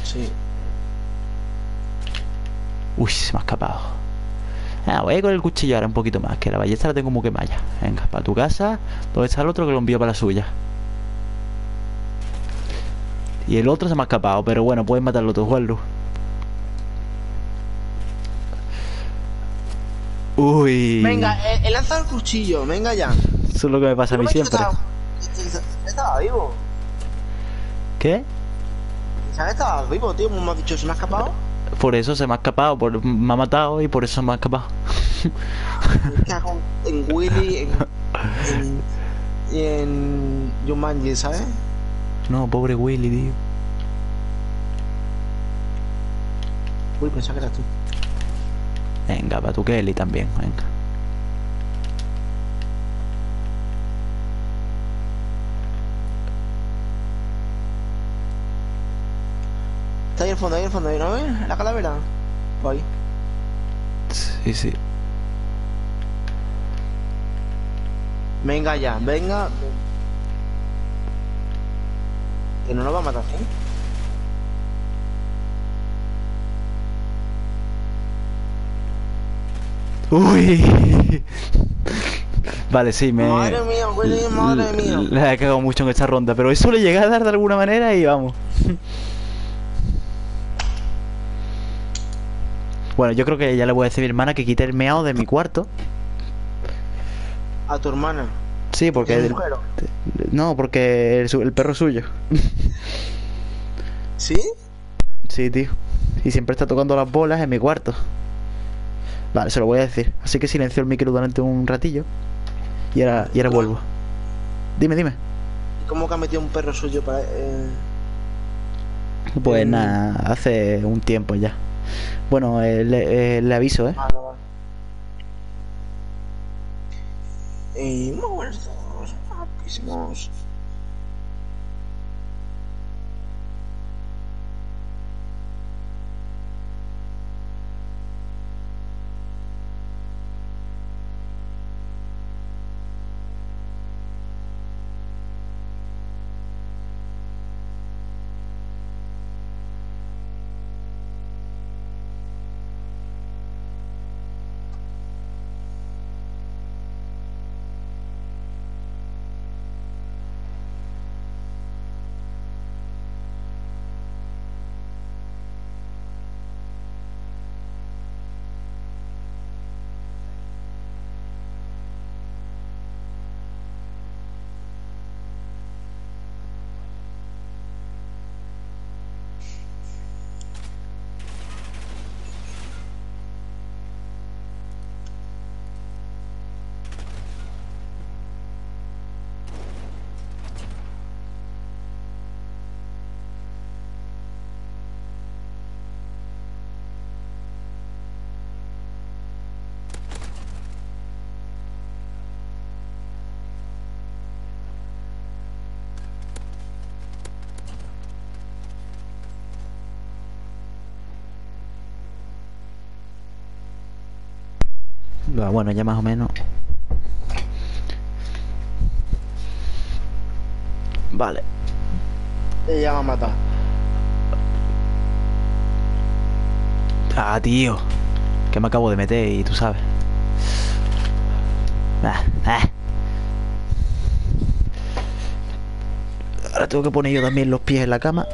Sí. Uy, se me ha escapado. Ah, voy a ir con el cuchillo ahora un poquito más, que la ballesta la tengo como que malla. Venga, para tu casa. ¿Dónde está el otro que lo envío para la suya? Y el otro se me ha escapado, pero bueno, puedes matarlo tú, Juanlu. Uy. Venga, eh, he lanzado el cuchillo, venga ya. Eso es lo que me pasa a mí me he siempre. que estaba- que Estaba vivo. ¿Qué? ¿Sabes? Estaba vivo, tío. Me has dicho, se me ha escapado. Por eso se me ha escapado, por, me ha matado y por eso se me ha escapado. En Willy, en. en y en Jumanji, ¿sabes? No, pobre Willy, tío. Uy, pensaba que eras tú. Venga, para tu Kelly también, venga. Está ahí al fondo, ahí al fondo, ahí, ¿no ves? La calavera. Pues ahí. Sí, sí. Venga ya, venga. Que no nos va a matar, ¿eh? Uy. <laughs> Vale, sí, me. Madre mía, Willy, madre mía. La he cagado mucho en esta ronda, pero eso le llega a dar de alguna manera y vamos. <laughs> Bueno, yo creo que ya le voy a decir a mi hermana que quite el meao de mi cuarto. A tu hermana. Sí, porque. No, porque el perro es suyo. ¿Sí? Sí, tío. Y siempre está tocando las bolas en mi cuarto. Vale, se lo voy a decir. Así que silencio el micro durante un ratillo. Y ahora, y ahora vuelvo. Dime, dime. ¿Y cómo que ha metido un perro suyo para.? Eh... Pues Mm. nada, hace un tiempo ya. Bueno, eh, le, eh, le aviso, ¿eh? Vale, vale. Y muy buenos guapísimos. Bueno, ya más o menos. Vale. Ella va a matar. Ah, tío. Que me acabo de meter y tú sabes. Ah, ah. Ahora tengo que poner yo también los pies en la cama.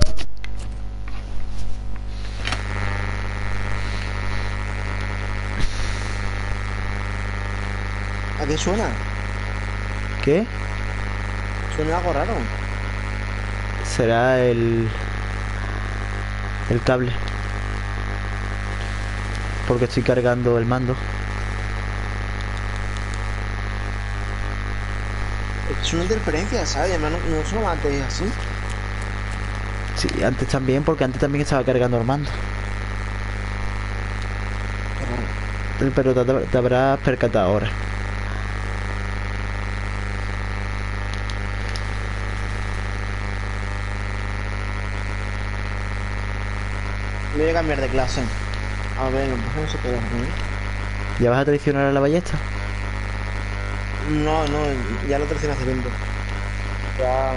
Qué suena? ¿Qué? Suena algo raro. Será el... El cable. Porque estoy cargando el mando. Es una interferencia, ¿sabes? Además, no, no solo antes es así. Sí, antes también, porque antes también estaba cargando Armando. Pero te, te habrás percatado ahora. Cambiar de clase. A ver, no se puede hacer. ¿Ya vas a traicionar a la ballesta? No, no, ya lo traicioné hace tiempo. Ya.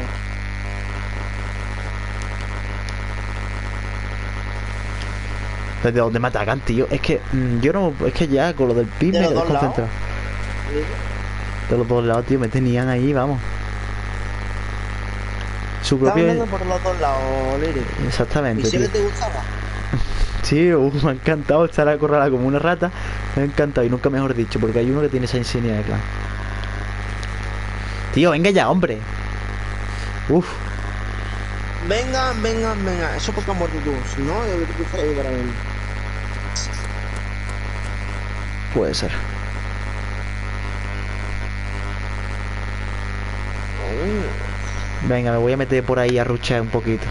¿Desde dónde me atacan, tío? Es que mm, yo no. Es que ya con lo del pin De me he los dos desconcentrado. De los dos lados, tío, me tenían ahí, vamos. Su propio. por los dos lados, Liri. ¿Y Exactamente, si tío. que te gustaba? Sí, uh, <laughs> me ha encantado estar acorralada como una rata. Me ha encantado y nunca mejor dicho, porque hay uno que tiene esa insignia de clan. Tío, venga ya, hombre. Uf, Venga, venga, venga. Eso porque has muerto tú. Si no, yo creo que te a ayudar a él. puede ser. Venga, me voy a meter por ahí a ruchar un poquito.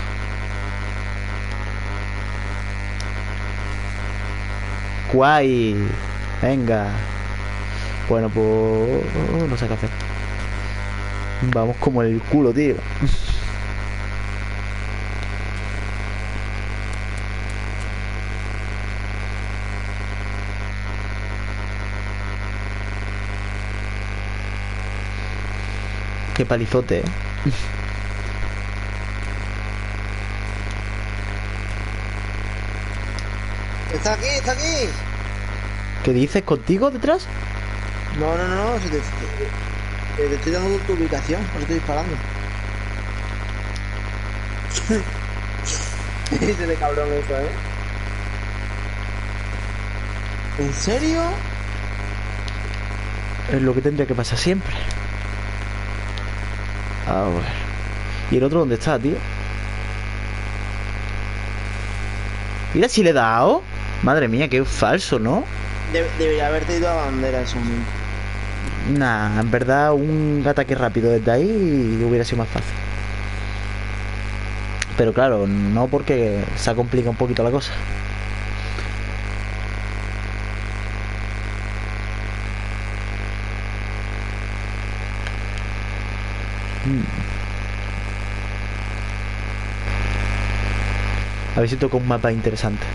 Guay. Venga. Bueno, pues... No sé qué hacer. Vamos como el culo, tío. Qué palizote, ¿eh? Está aquí, está aquí. ¿Qué dices? ¿Contigo detrás? No, no, no, no. Si te, te, te estoy dando tu ubicación, por estoy disparando. <laughs> Ese de cabrón eso, ¿eh? ¿En serio? Es lo que tendría que pasar siempre. A ver. ¿Y el otro dónde está, tío? Mira si le he dado. Madre mía, qué falso, ¿no? De- debería haberte ido a bandera ese momento. Nah, en verdad un ataque rápido desde ahí hubiera sido más fácil. Pero claro, no porque se ha complicado un poquito la cosa. Mm. A ver si toca un mapa interesante.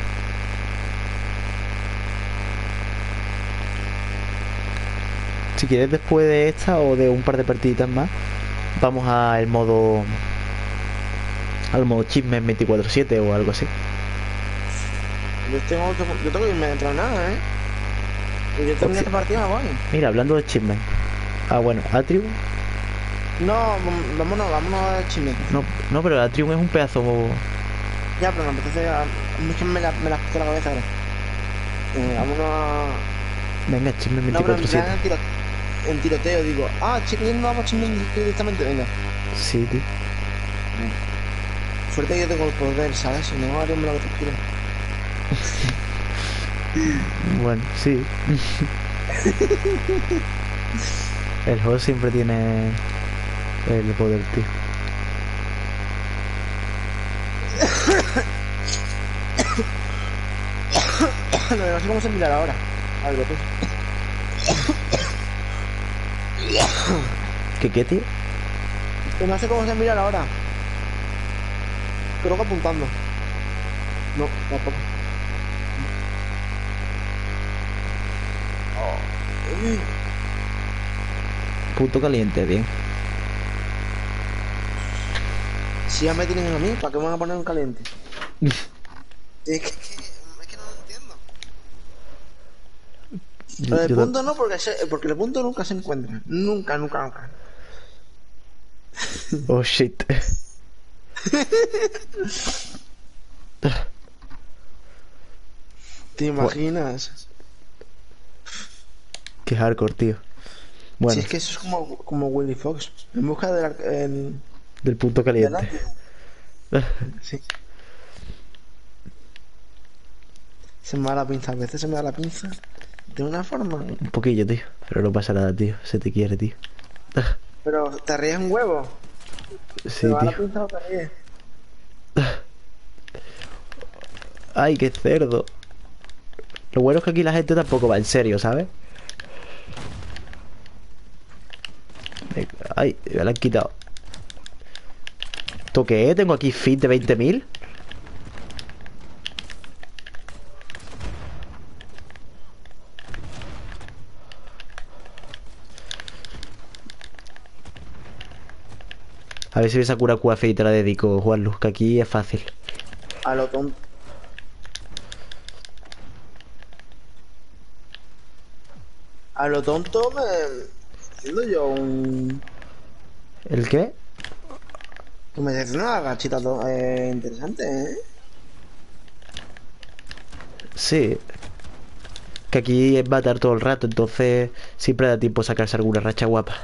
Si quieres después de esta o de un par de partiditas más, vamos al modo al modo chisme 24/7 o algo así. Yo tengo, yo tengo que irme a entrenar, ¿eh? Y yo terminé esta partida, voy. Mira, hablando de chisme. Ah, bueno, Atrium. No, vámonos, vámonos a chisme. No, no, pero Atrium es un pedazo. Ya, pero no, entonces es que me la, me la la cabeza ahora. Eh, vámonos a... Venga, chisme No, pero en 24/7. plan en tiroteo digo, ah, chico, no vamos a chisme directamente, venga. Sí, tío. Suerte que yo tengo el poder, ¿sabes? Si no, haríamos lo que tú quieras. Bueno, sí. <laughs> El juego siempre tiene el poder, tío. no, no sé cómo se mirar ahora. A ver, tú. ¿Qué qué, tío? Que no sé cómo se mirar ahora. Creo que apuntando. No, tampoco. Oh. Uy, Punto caliente, bien. Si ya me tienen a mí, ¿para qué me van a poner un caliente? <laughs> es que, es que, es que no lo entiendo. Yo- yo- punto no, porque, se- porque el punto nunca se encuentra. Nunca, nunca, nunca. <laughs> Oh shit. ¿Te imaginas? Qué hardcore, tío. Bueno, Si es que eso es como, como Willy Fox. En busca del ar- el- del punto caliente. Atlas. <laughs> Sí. Se me da la pinza, a veces se me da la pinza de una forma. Un poquillo, tío. Pero no pasa nada, tío. Se te quiere, tío. <laughs> Pero te ríes un huevo. Sí, Te tío. pinza o te ríes. Ay, qué cerdo. Lo bueno es que aquí la gente tampoco va en serio, ¿sabes? Ay, me la han quitado. ¿Esto qué es? Tengo aquí fit de 20.000. A ver si esa cura cuafe y te la dedico, Juanlu, que aquí es fácil. A lo tonto. A lo tonto me. Haciendo yo un. ¿El qué? Que me haciendo una gachita eh, interesante, ¿eh? Sí. Que aquí es matar todo el rato, entonces siempre da tiempo a sacarse alguna racha guapa.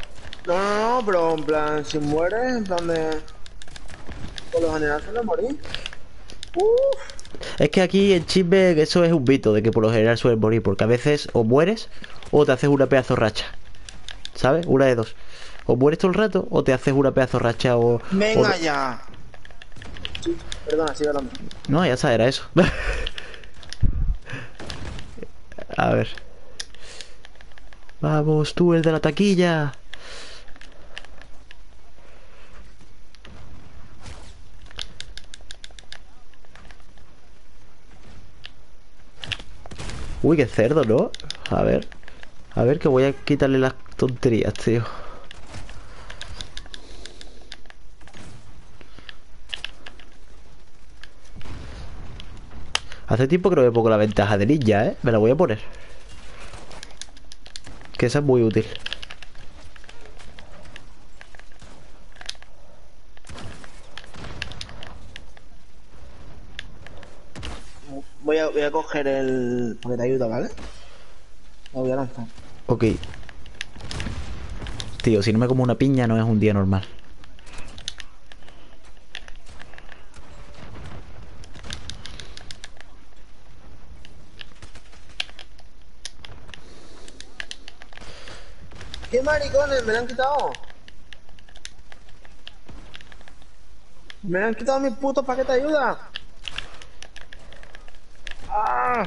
No, no, no, pero en plan, si mueres, en plan de. Por lo general suele morir. Uff. Es que aquí en Chisme eso es un mito de que por lo general suelen morir, porque a veces o mueres o te haces una pedazo racha. ¿Sabes? Una de dos. O mueres todo el rato o te haces una pedazo racha o. Venga o- ya. Sí, perdona, sigue hablando. No, ya sabes, era eso. <laughs> a ver. Vamos, tú, el de la taquilla. Uy, qué cerdo, ¿no? A ver. A ver, que voy a quitarle las tonterías, tío. Hace tiempo que no me pongo la ventaja de ninja, ¿eh? Me la voy a poner. Que esa es muy útil. Voy a, voy a coger el. porque te ayuda, ¿vale? Lo voy a lanzar. Ok. Tío, si no me como una piña no es un día normal. ¿Qué maricones? Me la han quitado. Me han quitado mis putos paquetes de ayuda. ¡Ah!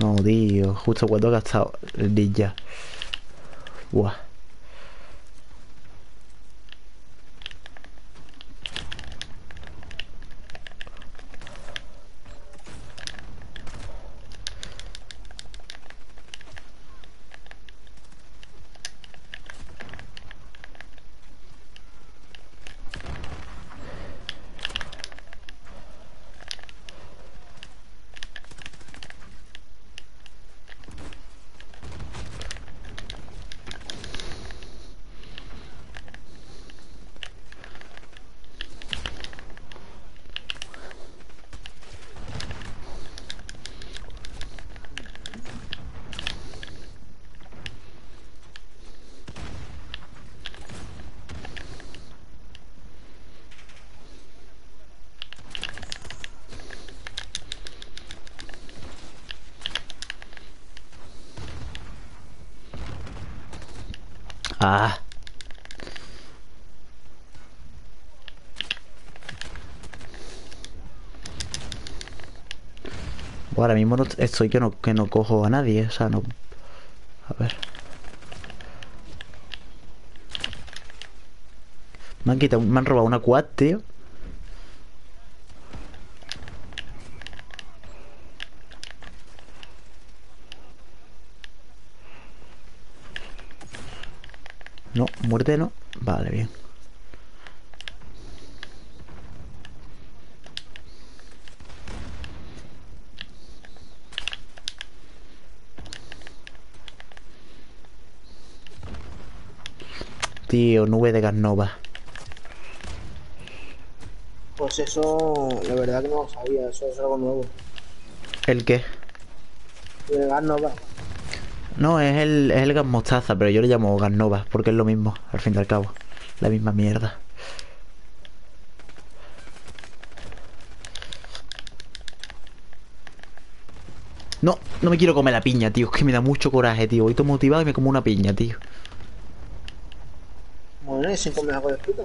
No, tío. Justo cuando he gastado el ninja. Mismo no estoy que no, que no cojo a nadie, o sea, no... A ver. Me han quitado, me han robado una quad, tío. No, muerte no. Vale, bien. Tío, nube de gas nova. Pues eso, la verdad que no lo sabía, eso es algo nuevo. ¿El qué? El gas no es el, es el gas mostaza, pero yo le llamo gas nova, porque es lo mismo, al fin y al cabo. La misma mierda. No, no me quiero comer la piña, tío. Es que me da mucho coraje, tío. Voy todo motivado y me como una piña, tío. Sin comer algo de fruta.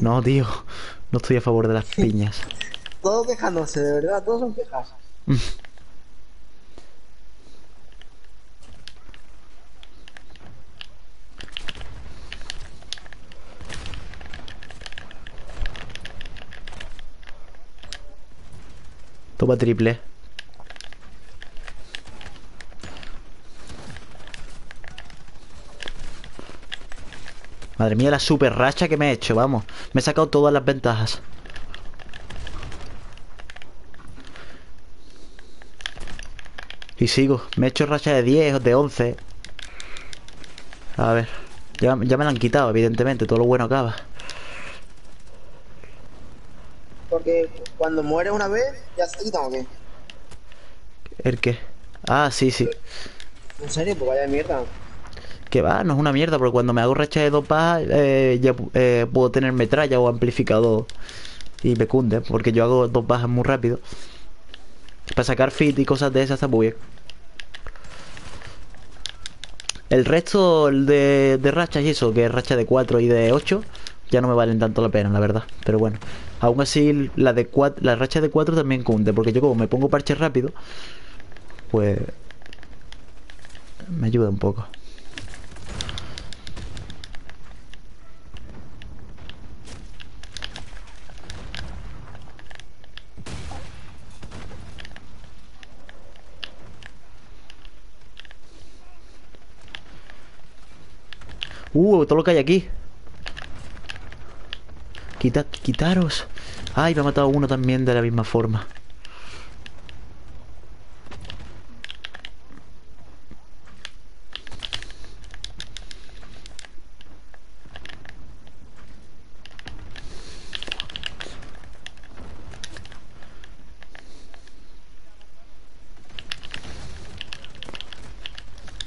No, tío. No estoy a favor de las piñas. Todos quejándose, de verdad, todos son quejas. Toma triple. Madre mía, la super racha que me he hecho, vamos. Me he sacado todas las ventajas. Y sigo. Me he hecho racha de 10 de 11. A ver. Ya, ya me la han quitado, evidentemente. Todo lo bueno acaba. Porque cuando mueres una vez, ya se quitan o qué. ¿El qué? Ah, sí, sí. En serio, pues vaya mierda. Va, no es una mierda, porque cuando me hago racha de dos bajas, eh, ya eh, puedo tener metralla o amplificador y me cunde, porque yo hago dos bajas muy rápido. Para sacar fit y cosas de esas está muy bien. El resto de, de rachas y eso, que es racha de 4 y de 8, ya no me valen tanto la pena, la verdad. Pero bueno, aún así la de 4, la racha de 4 también cunde, porque yo como me pongo parche rápido, pues me ayuda un poco. Uh, todo lo que hay aquí. Quita, quitaros. Ay, me ha matado uno también de la misma forma.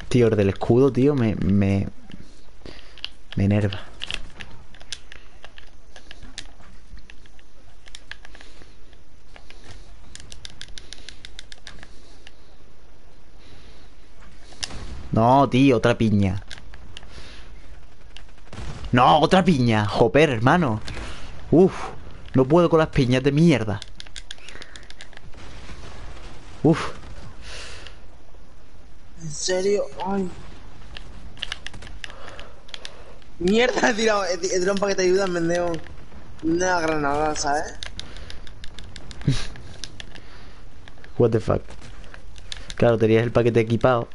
Tío, el del escudo, tío, me, me, me enerva. No, tío, otra piña. No, otra piña. Joper, hermano. Uf, no puedo con las piñas de mierda. Uf, En serio, ay. Mierda, he tirado, he, tirado un paquete de ayuda en vendeo una granada, ¿sabes? <laughs> what the fuck. Claro, tenías el paquete equipado.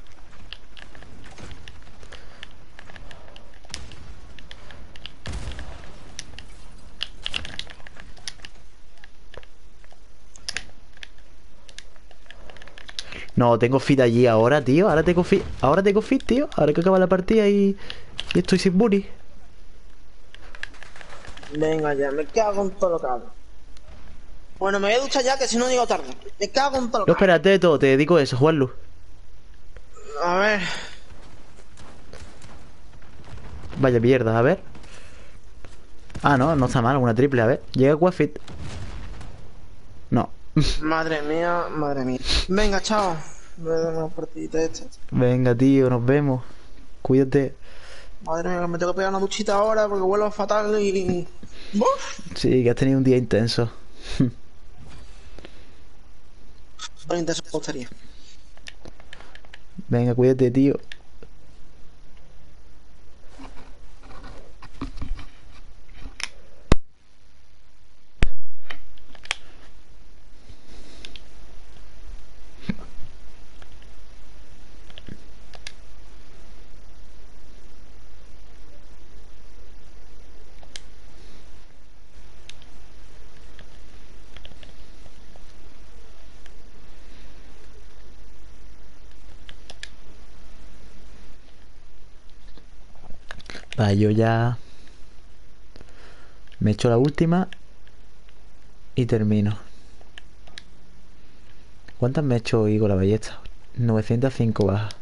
No, tengo fit allí ahora, tío. Ahora tengo fit. Ahora tengo fit, tío. Ahora que acaba la partida y, y estoy sin booty. Venga ya, me cago en todo lo que hago. Bueno, me voy a duchar ya que si no llego tarde. Me cago en todo lo No, que hago. espérate, todo. Te dedico eso, Juanlu. A ver, Vaya mierda, a ver. Ah, no, no está mal, una triple, a ver. Llega Quafit. No. <laughs> madre mía, madre mía. Venga, chao. Me voy a dar una partidita esta. Venga, tío, nos vemos. Cuídate. Madre mía, me tengo que pegar una duchita ahora porque vuelvo fatal y... ¡Buf! Sí, que has tenido un día intenso. Intenso gustaría. Venga, cuídate, tío. Yo ya me echo la última y termino. ¿Cuántas me he hecho hoy con la ballesta? 905 bajas.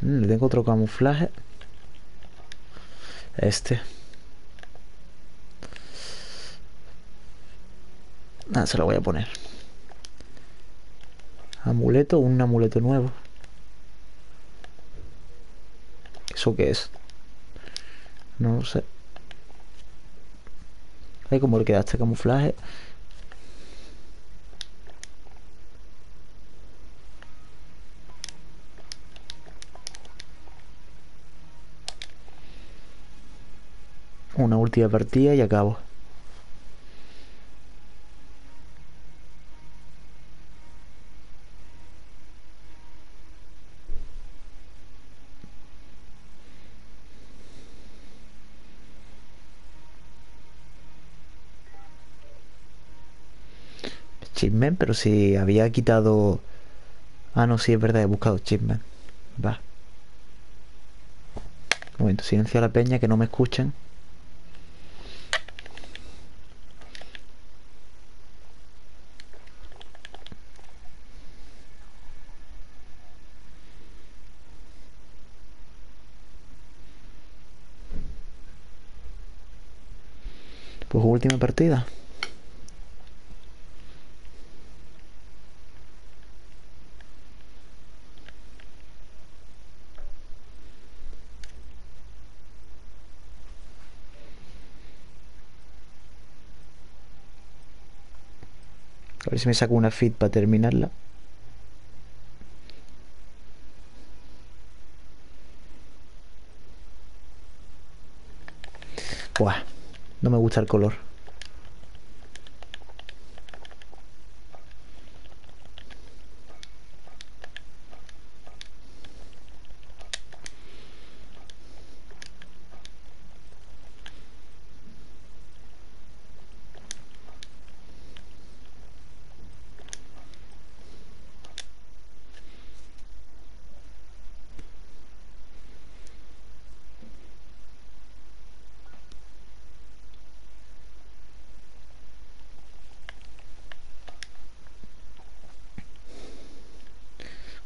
Mm, le tengo otro camuflaje. Este. Ah, se lo voy a poner. Amuleto, un amuleto nuevo. ¿Eso qué es? No lo sé. Ay, como le queda este camuflaje. Una última partida y acabo. Pero si había quitado... Ah, no, sí, es verdad, he buscado Chipman. Va. Un momento, silencio a la peña, que no me escuchen. Pues última partida. Ver si me saco una fit para terminarla. Buah, no me gusta el color.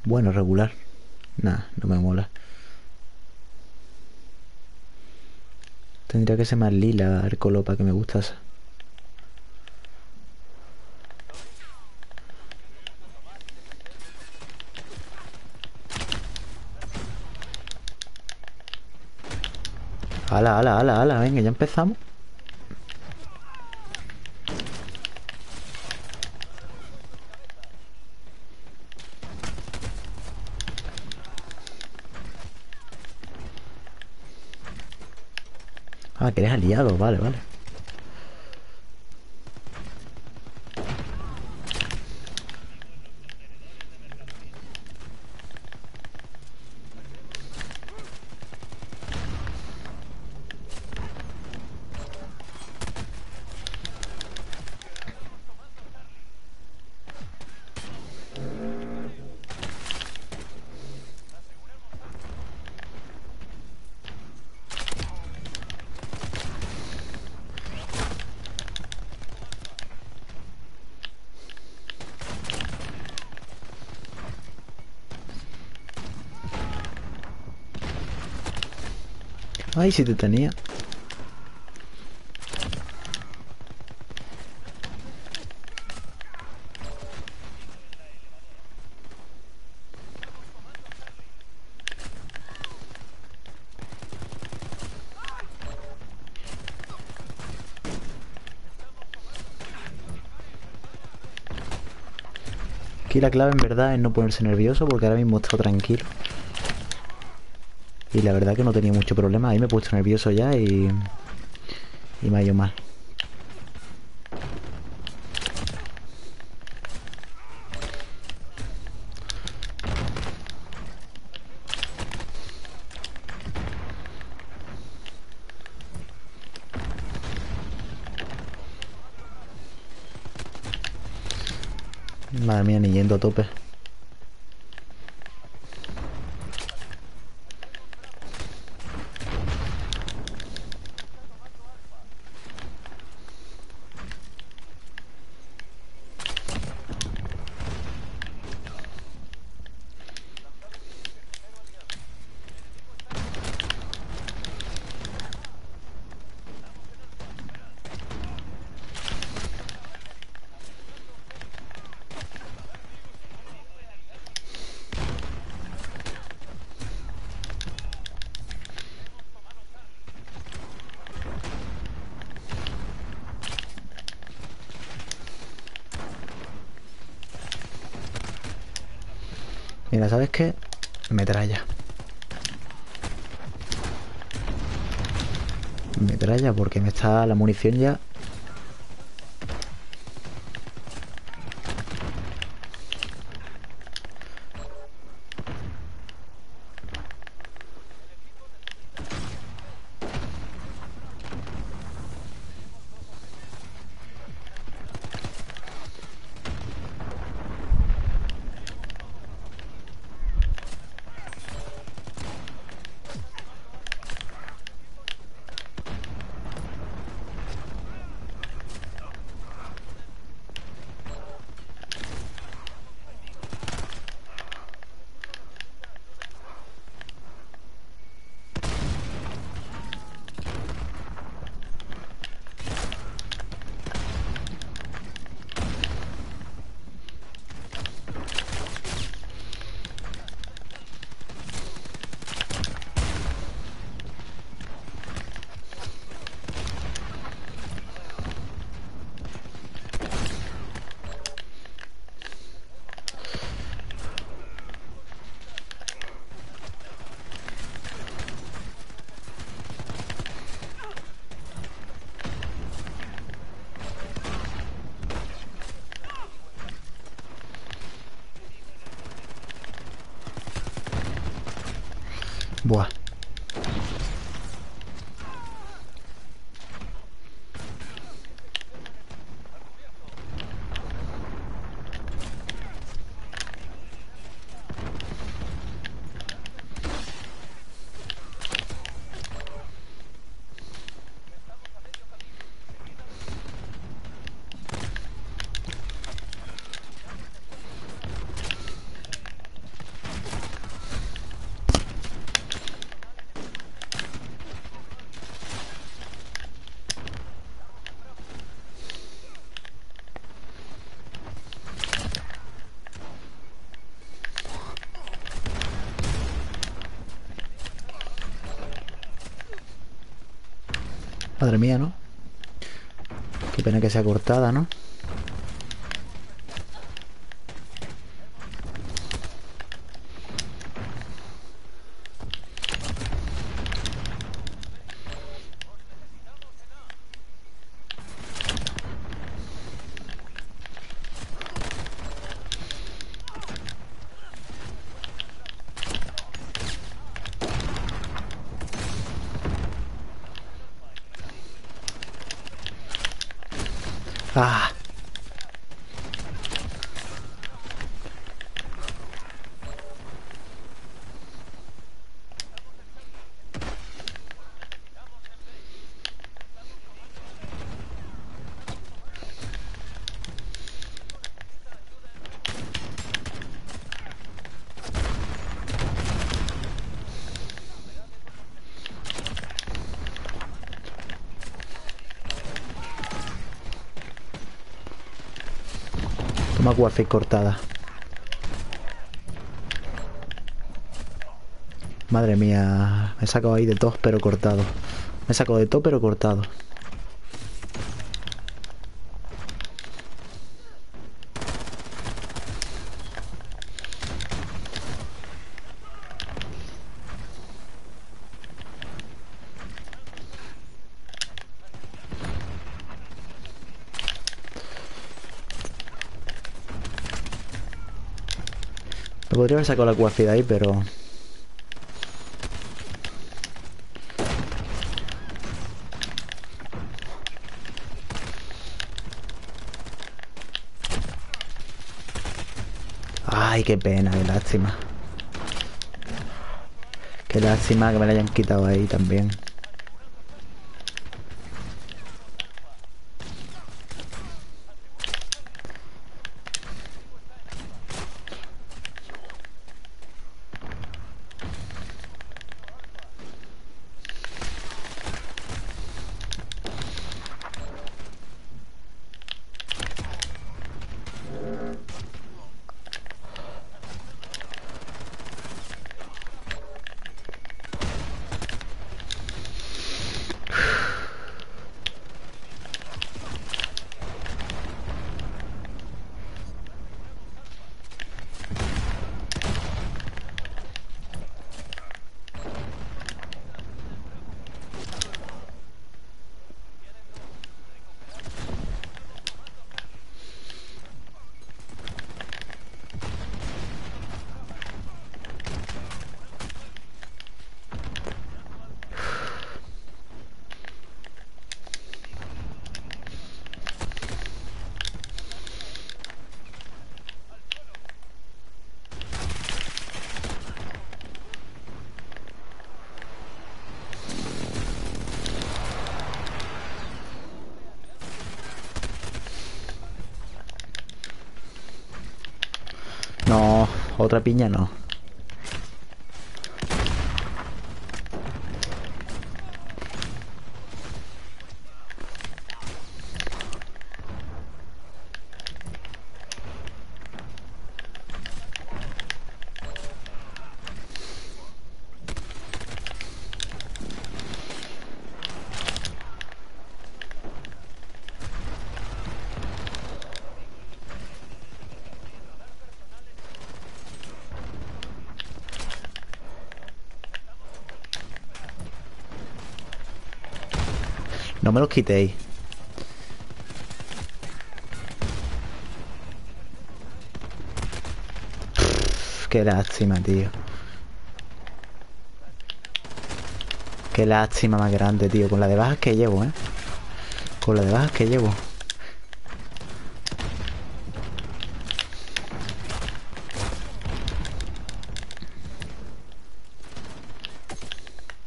Bueno, regular. Nah, no me mola. Tendría que ser más lila para que me gustase. Ala, ala, ala, ala, venga, ya empezamos. Eres aliado, vale, vale. Ay, si te tenía. Aquí la clave en verdad es no ponerse nervioso porque ahora mismo estoy tranquilo. Y la verdad que no tenía mucho problema. Ahí me he puesto nervioso ya y... Y me ha ido mal. Madre mía, ni yendo a tope. ¿Sabes qué? Metralla. Metralla porque me está la munición ya. Madre mía, ¿no? Qué pena que sea cortada, ¿no? Ah. Toma warfare cortada. Madre mía, me he sacado ahí de tos pero cortado. Me he sacado de todo pero cortado. Podría haber sacado la warfare de ahí, pero... Ay, qué pena, qué lástima. Qué lástima que me la hayan quitado ahí también. Otra piña no. No me los quitéis. Pff, Qué lástima, tío. Qué lástima más grande, tío. Con la de bajas que llevo, ¿eh? Con la de bajas que llevo.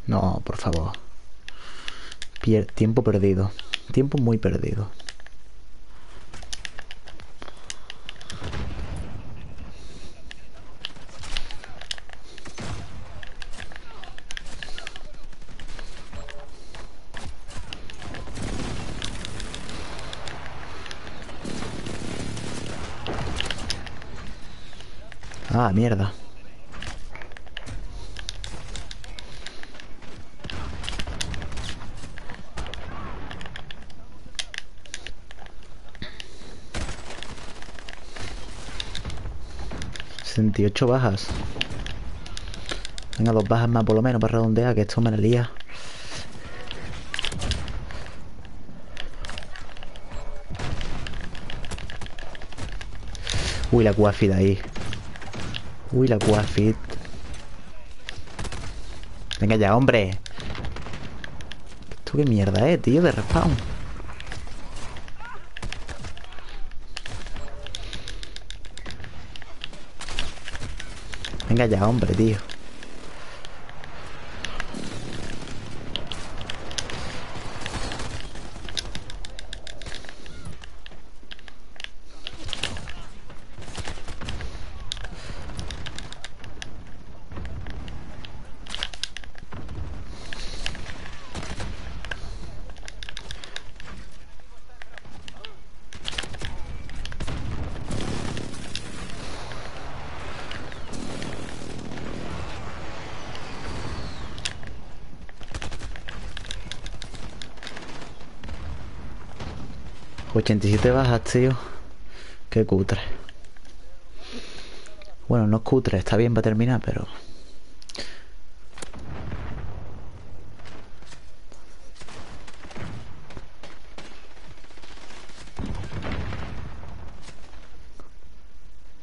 No, por favor. Pier- tiempo perdido. Tiempo muy perdido. Ah, mierda. ¿68 bajas? Venga, dos bajas más por lo menos para redondear, que esto me la lía. Uy, la Quafit ahí. Uy, la Quafit. Venga ya, hombre. ¿Esto qué mierda es, tío? De respawn. Venga ya, hombre, tío. ¿87 bajas, tío? Qué cutre. Bueno, no es cutre, está bien para terminar, pero...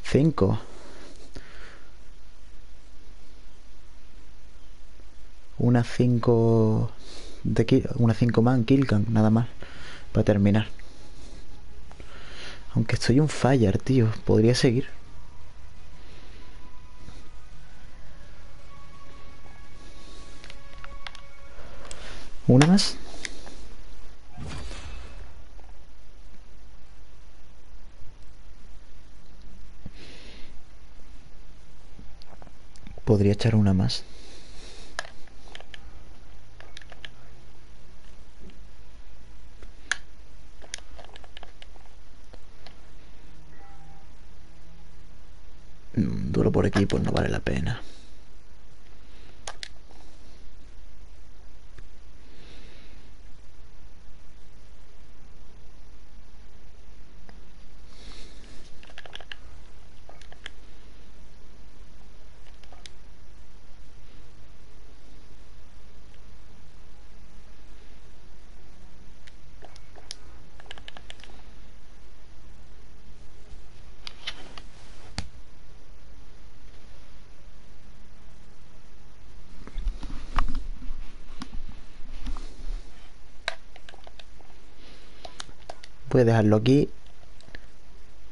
Cinco. Una cinco... De una cinco más en Killcam, nada más. Para terminar. Aunque estoy un fire, tío. Podría seguir. ¿Una más? Podría echar una más. Equipos no vale la pena. Dejarlo aquí.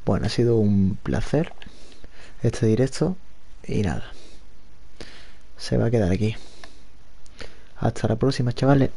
Bueno, ha sido un placer este directo. Y nada. Se va a quedar aquí. Hasta la próxima, chavales.